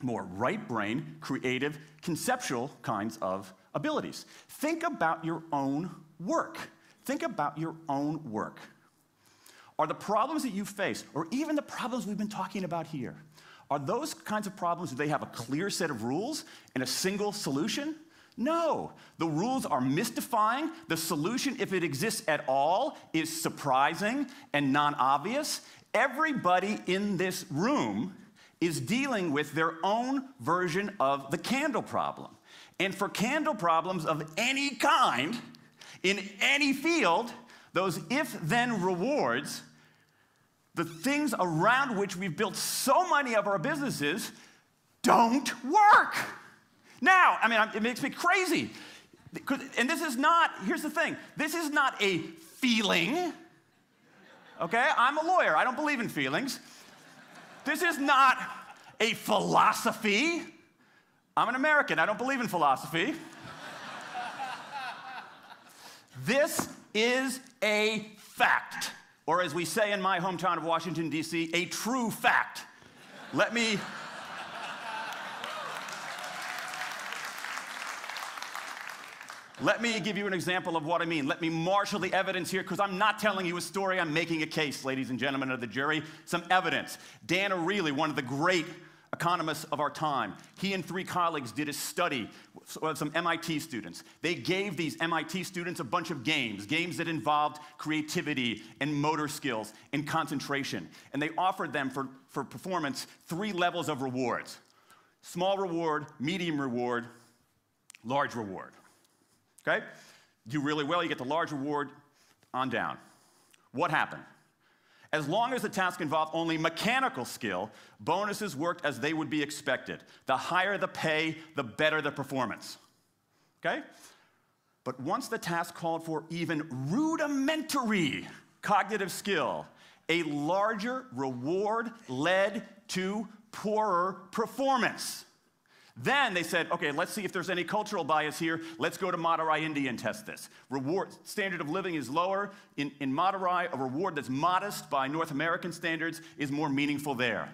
more right brain, creative, conceptual kinds of abilities. Think about your own work. Think about your own work. Are the problems that you face, or even the problems we've been talking about here, are those kinds of problems, do they have a clear set of rules and a single solution? No. The rules are mystifying. The solution, if it exists at all, is surprising and non obvious. Everybody in this room is dealing with their own version of the candle problem. And for candle problems of any kind, in any field, those if then rewards, the things around which we've built so many of our businesses, don't work. Now, I mean, it makes me crazy. And this is not, here's the thing this is not a feeling. Okay? I'm a lawyer, I don't believe in feelings. This is not a philosophy. I'm an American, I don't believe in philosophy. this is a fact, or as we say in my hometown of Washington, D.C., a true fact. Let me. Let me give you an example of what I mean. Let me marshal the evidence here because I'm not telling you a story, I'm making a case, ladies and gentlemen of the jury. Some evidence. Dan Ariely, one of the great economists of our time, he and three colleagues did a study of some MIT students. They gave these MIT students a bunch of games, games that involved creativity and motor skills and concentration. And they offered them for, for performance three levels of rewards small reward, medium reward, large reward. Okay? Do really well, you get the large reward on down. What happened? As long as the task involved only mechanical skill, bonuses worked as they would be expected. The higher the pay, the better the performance. Okay? But once the task called for even rudimentary cognitive skill, a larger reward led to poorer performance. Then they said, okay, let's see if there's any cultural bias here. Let's go to Madurai, India and test this. Reward standard of living is lower. In, in Madurai, a reward that's modest by North American standards is more meaningful there.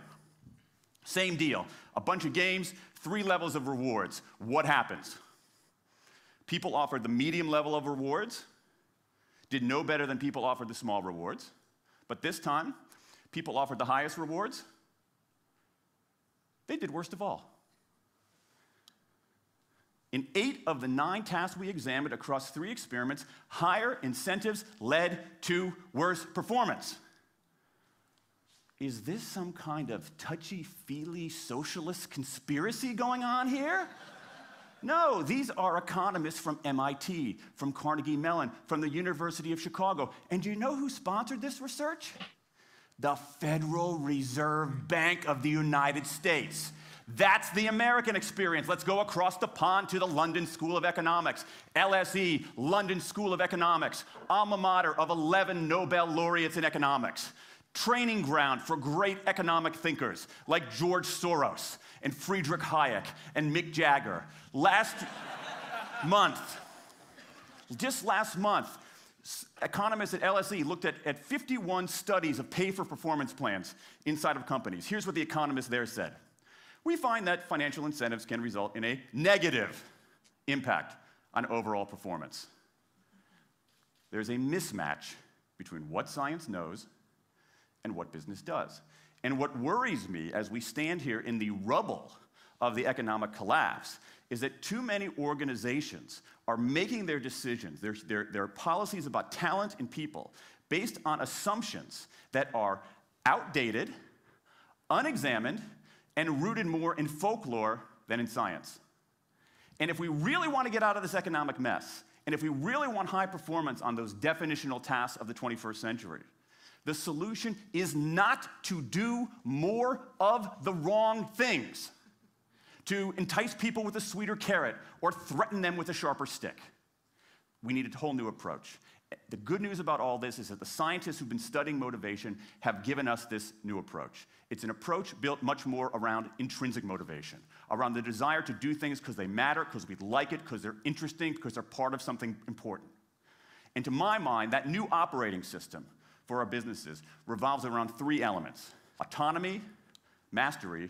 Same deal. A bunch of games, three levels of rewards. What happens? People offered the medium level of rewards, did no better than people offered the small rewards. But this time, people offered the highest rewards. They did worst of all. In eight of the nine tasks we examined across three experiments, higher incentives led to worse performance. Is this some kind of touchy feely socialist conspiracy going on here? No, these are economists from MIT, from Carnegie Mellon, from the University of Chicago. And do you know who sponsored this research? The Federal Reserve Bank of the United States. That's the American experience. Let's go across the pond to the London School of Economics, LSE, London School of Economics, alma mater of 11 Nobel laureates in economics, training ground for great economic thinkers like George Soros and Friedrich Hayek and Mick Jagger. Last month, just last month, economists at LSE looked at, at 51 studies of pay for performance plans inside of companies. Here's what the economists there said We find that financial incentives can result in a negative impact on overall performance. There's a mismatch between what science knows and what business does. And what worries me as we stand here in the rubble of the economic collapse is that too many organizations are making their decisions, their, their, their policies about talent and people, based on assumptions that are outdated, unexamined, and rooted more in folklore than in science. And if we really want to get out of this economic mess, and if we really want high performance on those definitional tasks of the 21st century, the solution is not to do more of the wrong things, to entice people with a sweeter carrot or threaten them with a sharper stick. We need a whole new approach. The good news about all this is that the scientists who've been studying motivation have given us this new approach. It's an approach built much more around intrinsic motivation, around the desire to do things because they matter, because we like it, because they're interesting, because they're part of something important. And to my mind, that new operating system for our businesses revolves around three elements autonomy, mastery,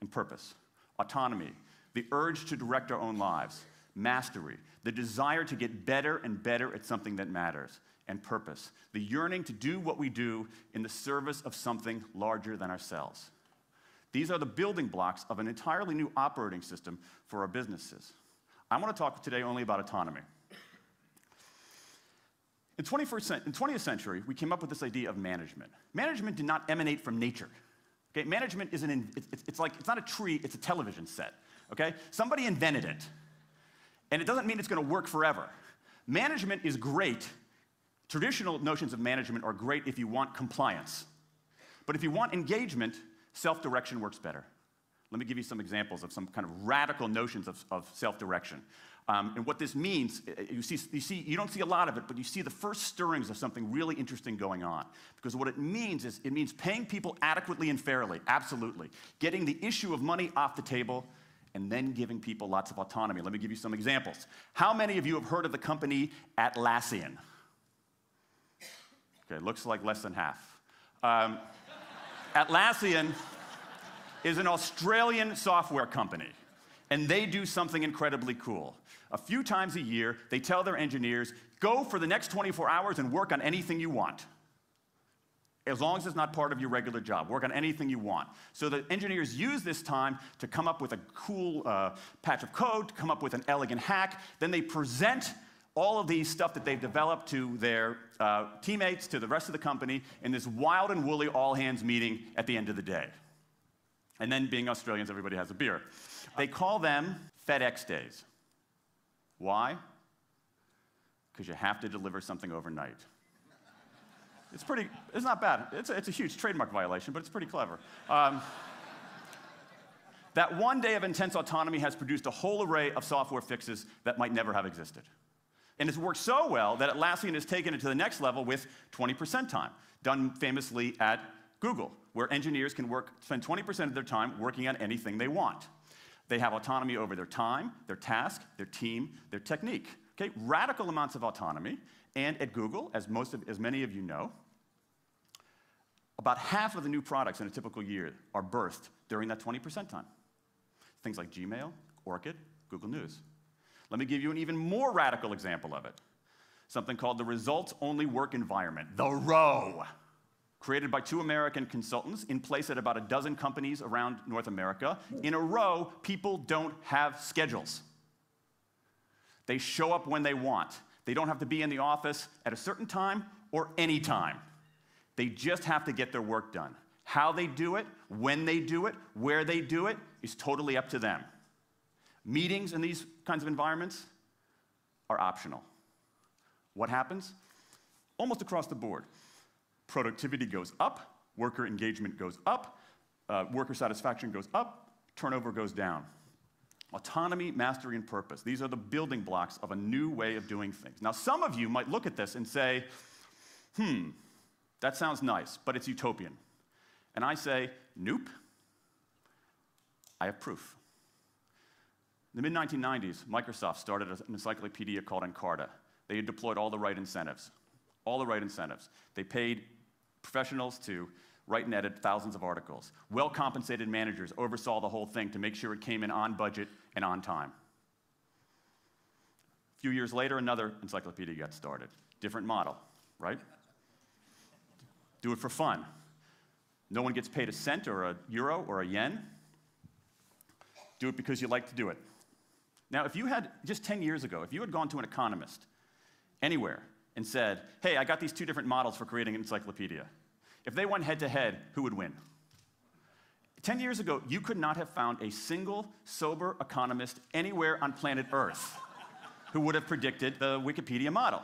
and purpose. Autonomy, the urge to direct our own lives. Mastery, the desire to get better and better at something that matters. And purpose, the yearning to do what we do in the service of something larger than ourselves. These are the building blocks of an entirely new operating system for our businesses. I want to talk today only about autonomy. In 21st, in 20th century, we came up with this idea of management. Management did not emanate from nature. Okay, management is an, it's, it's- like, it's not a tree, it's a television set. Okay, somebody invented it. And it doesn't mean it's gonna work forever. Management is great. Traditional notions of management are great if you want compliance. But if you want engagement, self direction works better. Let me give you some examples of some kind of radical notions of, of self direction. Um, and what this means, uh, you see, you see, you don't see a lot of it, but you see the first stirrings of something really interesting going on. Because what it means is it means paying people adequately and fairly, absolutely. Getting the issue of money off the table, and then giving people lots of autonomy. Let me give you some examples. How many of you have heard of the company Atlassian? Okay, looks like less than half. Um, Atlassian is an Australian software company, and they do something incredibly cool. A few times a year, they tell their engineers, go for the next 24 hours and work on anything you want. As long as it's not part of your regular job, work on anything you want. So the engineers use this time to come up with a cool uh, patch of code, to come up with an elegant hack. Then they present all of these stuff that they've developed to their uh, teammates, to the rest of the company, in this wild and woolly all hands meeting at the end of the day. And then, being Australians, everybody has a beer. They call them FedEx days. Why? Because you have to deliver something overnight. It's pretty, it's not bad. It's a, it's a huge trademark violation, but it's pretty clever. Um, that one day of intense autonomy has produced a whole array of software fixes that might never have existed. And it's worked so well that Atlassian has taken it to the next level with 20% time, done famously at Google, where engineers can work, spend 20% of their time working on anything they want. They have autonomy over their time, their task, their team, their technique. Okay, radical amounts of autonomy. And at Google, as most of, as many of you know, about half of the new products in a typical year are birthed during that 20% time. Things like Gmail, Orkut, Google News. Let me give you an even more radical example of it. Something called the results only work environment, the ROWE, created by two American consultants in place at about a dozen companies around North America. In a ROWE, people don't have schedules. They show up when they want. They don't have to be in the office at a certain time or any time. They just have to get their work done. How they do it, when they do it, where they do it is totally up to them. Meetings in these kinds of environments are optional. What happens? Almost across the board. Productivity goes up, worker engagement goes up, uh, worker satisfaction goes up, turnover goes down. Autonomy, mastery, and purpose. These are the building blocks of a new way of doing things. Now, some of you might look at this and say, hmm, that sounds nice, but it's utopian. And I say, nope. I have proof. In the mid 1990s, Microsoft started an encyclopedia called Encarta. They had deployed all the right incentives, all the right incentives. They paid professionals to write and edit thousands of articles. Well compensated managers oversaw the whole thing to make sure it came in on budget and on time. A few years later, another encyclopedia got started. Different model, right? Do it for fun. No one gets paid a cent or a euro or a yen. Do it because you like to do it. Now, if you had, just 10 years ago, if you had gone to an economist anywhere and said, hey, I got these two different models for creating an encyclopedia, if they went head to head, who would win? 10 years ago, you could not have found a single sober economist anywhere on planet Earth who would have predicted the Wikipedia model.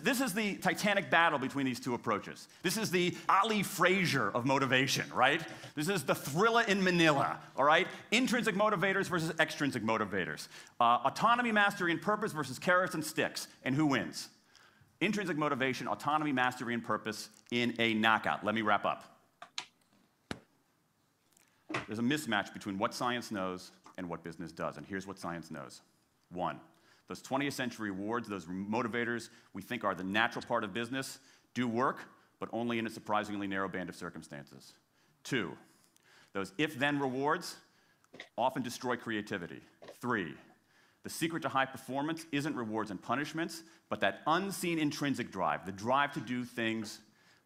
This is the titanic battle between these two approaches. This is the Ali Frazier of motivation, right? This is the thriller in Manila, all right? Intrinsic motivators versus extrinsic motivators. Uh, autonomy, mastery, and purpose versus carrots and sticks. And who wins? Intrinsic motivation, autonomy, mastery, and purpose in a knockout. Let me wrap up. There's a mismatch between what science knows and what business does. And here's what science knows. One, those 20th century rewards, those motivators we think are the natural part of business, do work, but only in a surprisingly narrow band of circumstances. Two, those if then rewards often destroy creativity. Three, the secret to high performance isn't rewards and punishments, but that unseen intrinsic drive, the drive to do things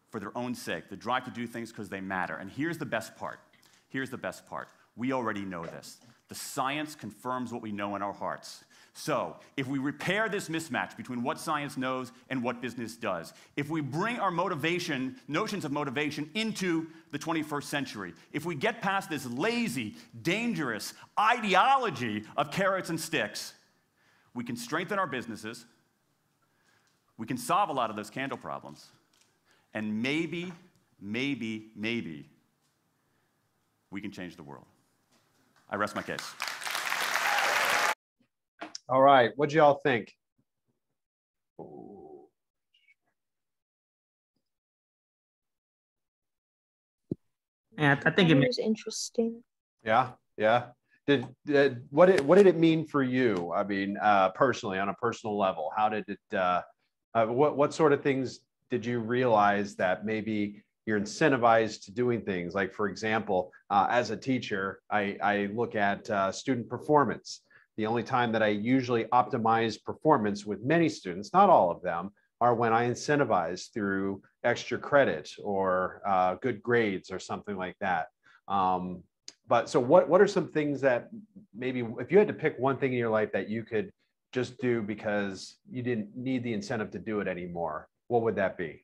for their own sake, the drive to do things because they matter. And here's the best part. Here's the best part. We already know this. The science confirms what we know in our hearts. So, if we repair this mismatch between what science knows and what business does, if we bring our motivation, notions of motivation, into the 21st century, if we get past this lazy, dangerous ideology of carrots and sticks, we can strengthen our businesses, we can solve a lot of those candle problems, and maybe, maybe, maybe we can change the world. I rest my case. All right, what'd y'all think? Yeah, I think it That was interesting. Yeah, yeah. Did, did what did what did it mean for you? I mean, uh, personally, on a personal level, how did it? Uh, uh, what what sort of things did you realize that maybe you're incentivized to doing things? Like, for example, uh, as a teacher, I I look at uh, student performance. The only time that I usually optimize performance with many students, not all of them, are when I incentivize through extra credit or uh, good grades or something like that. Um, but so what what are some things that maybe if you had to pick one thing in your life that you could just do because you didn't need the incentive to do it anymore what would that be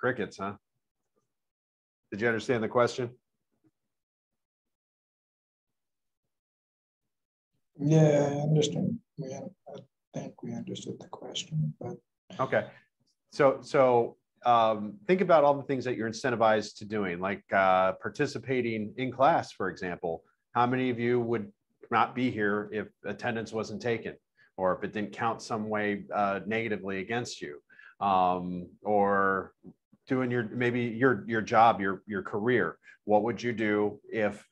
crickets huh did you understand the question Yeah, I understand. We, I think we understood the question, but Okay. So, so um, think about all the things that you're incentivized to doing, like uh, participating in class, for example. How many of you would not be here if attendance wasn't taken or if it didn't count some way uh, negatively against you? Um, or doing your maybe your your job, your your career. What would you do if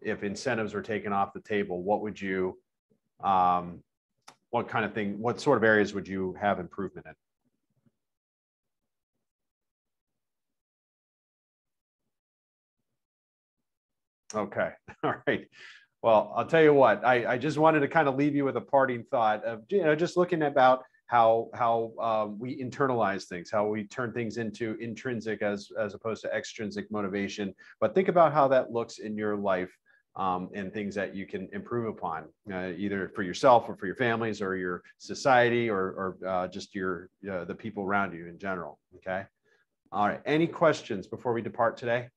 if incentives were taken off the table? What would you um, what kind of thing, what sort of areas would you have improvement in? Okay, all right. Well, I'll tell you what, I, I just wanted to kind of leave you with a parting thought of, you know, just looking about how, how um, we internalize things, how we turn things into intrinsic as, as opposed to extrinsic motivation. But think about how that looks in your life um, and things that you can improve upon, uh, either for yourself or for your families or your society or, or uh, just your uh, the people around you in general. Okay. All right. Any questions before we depart today?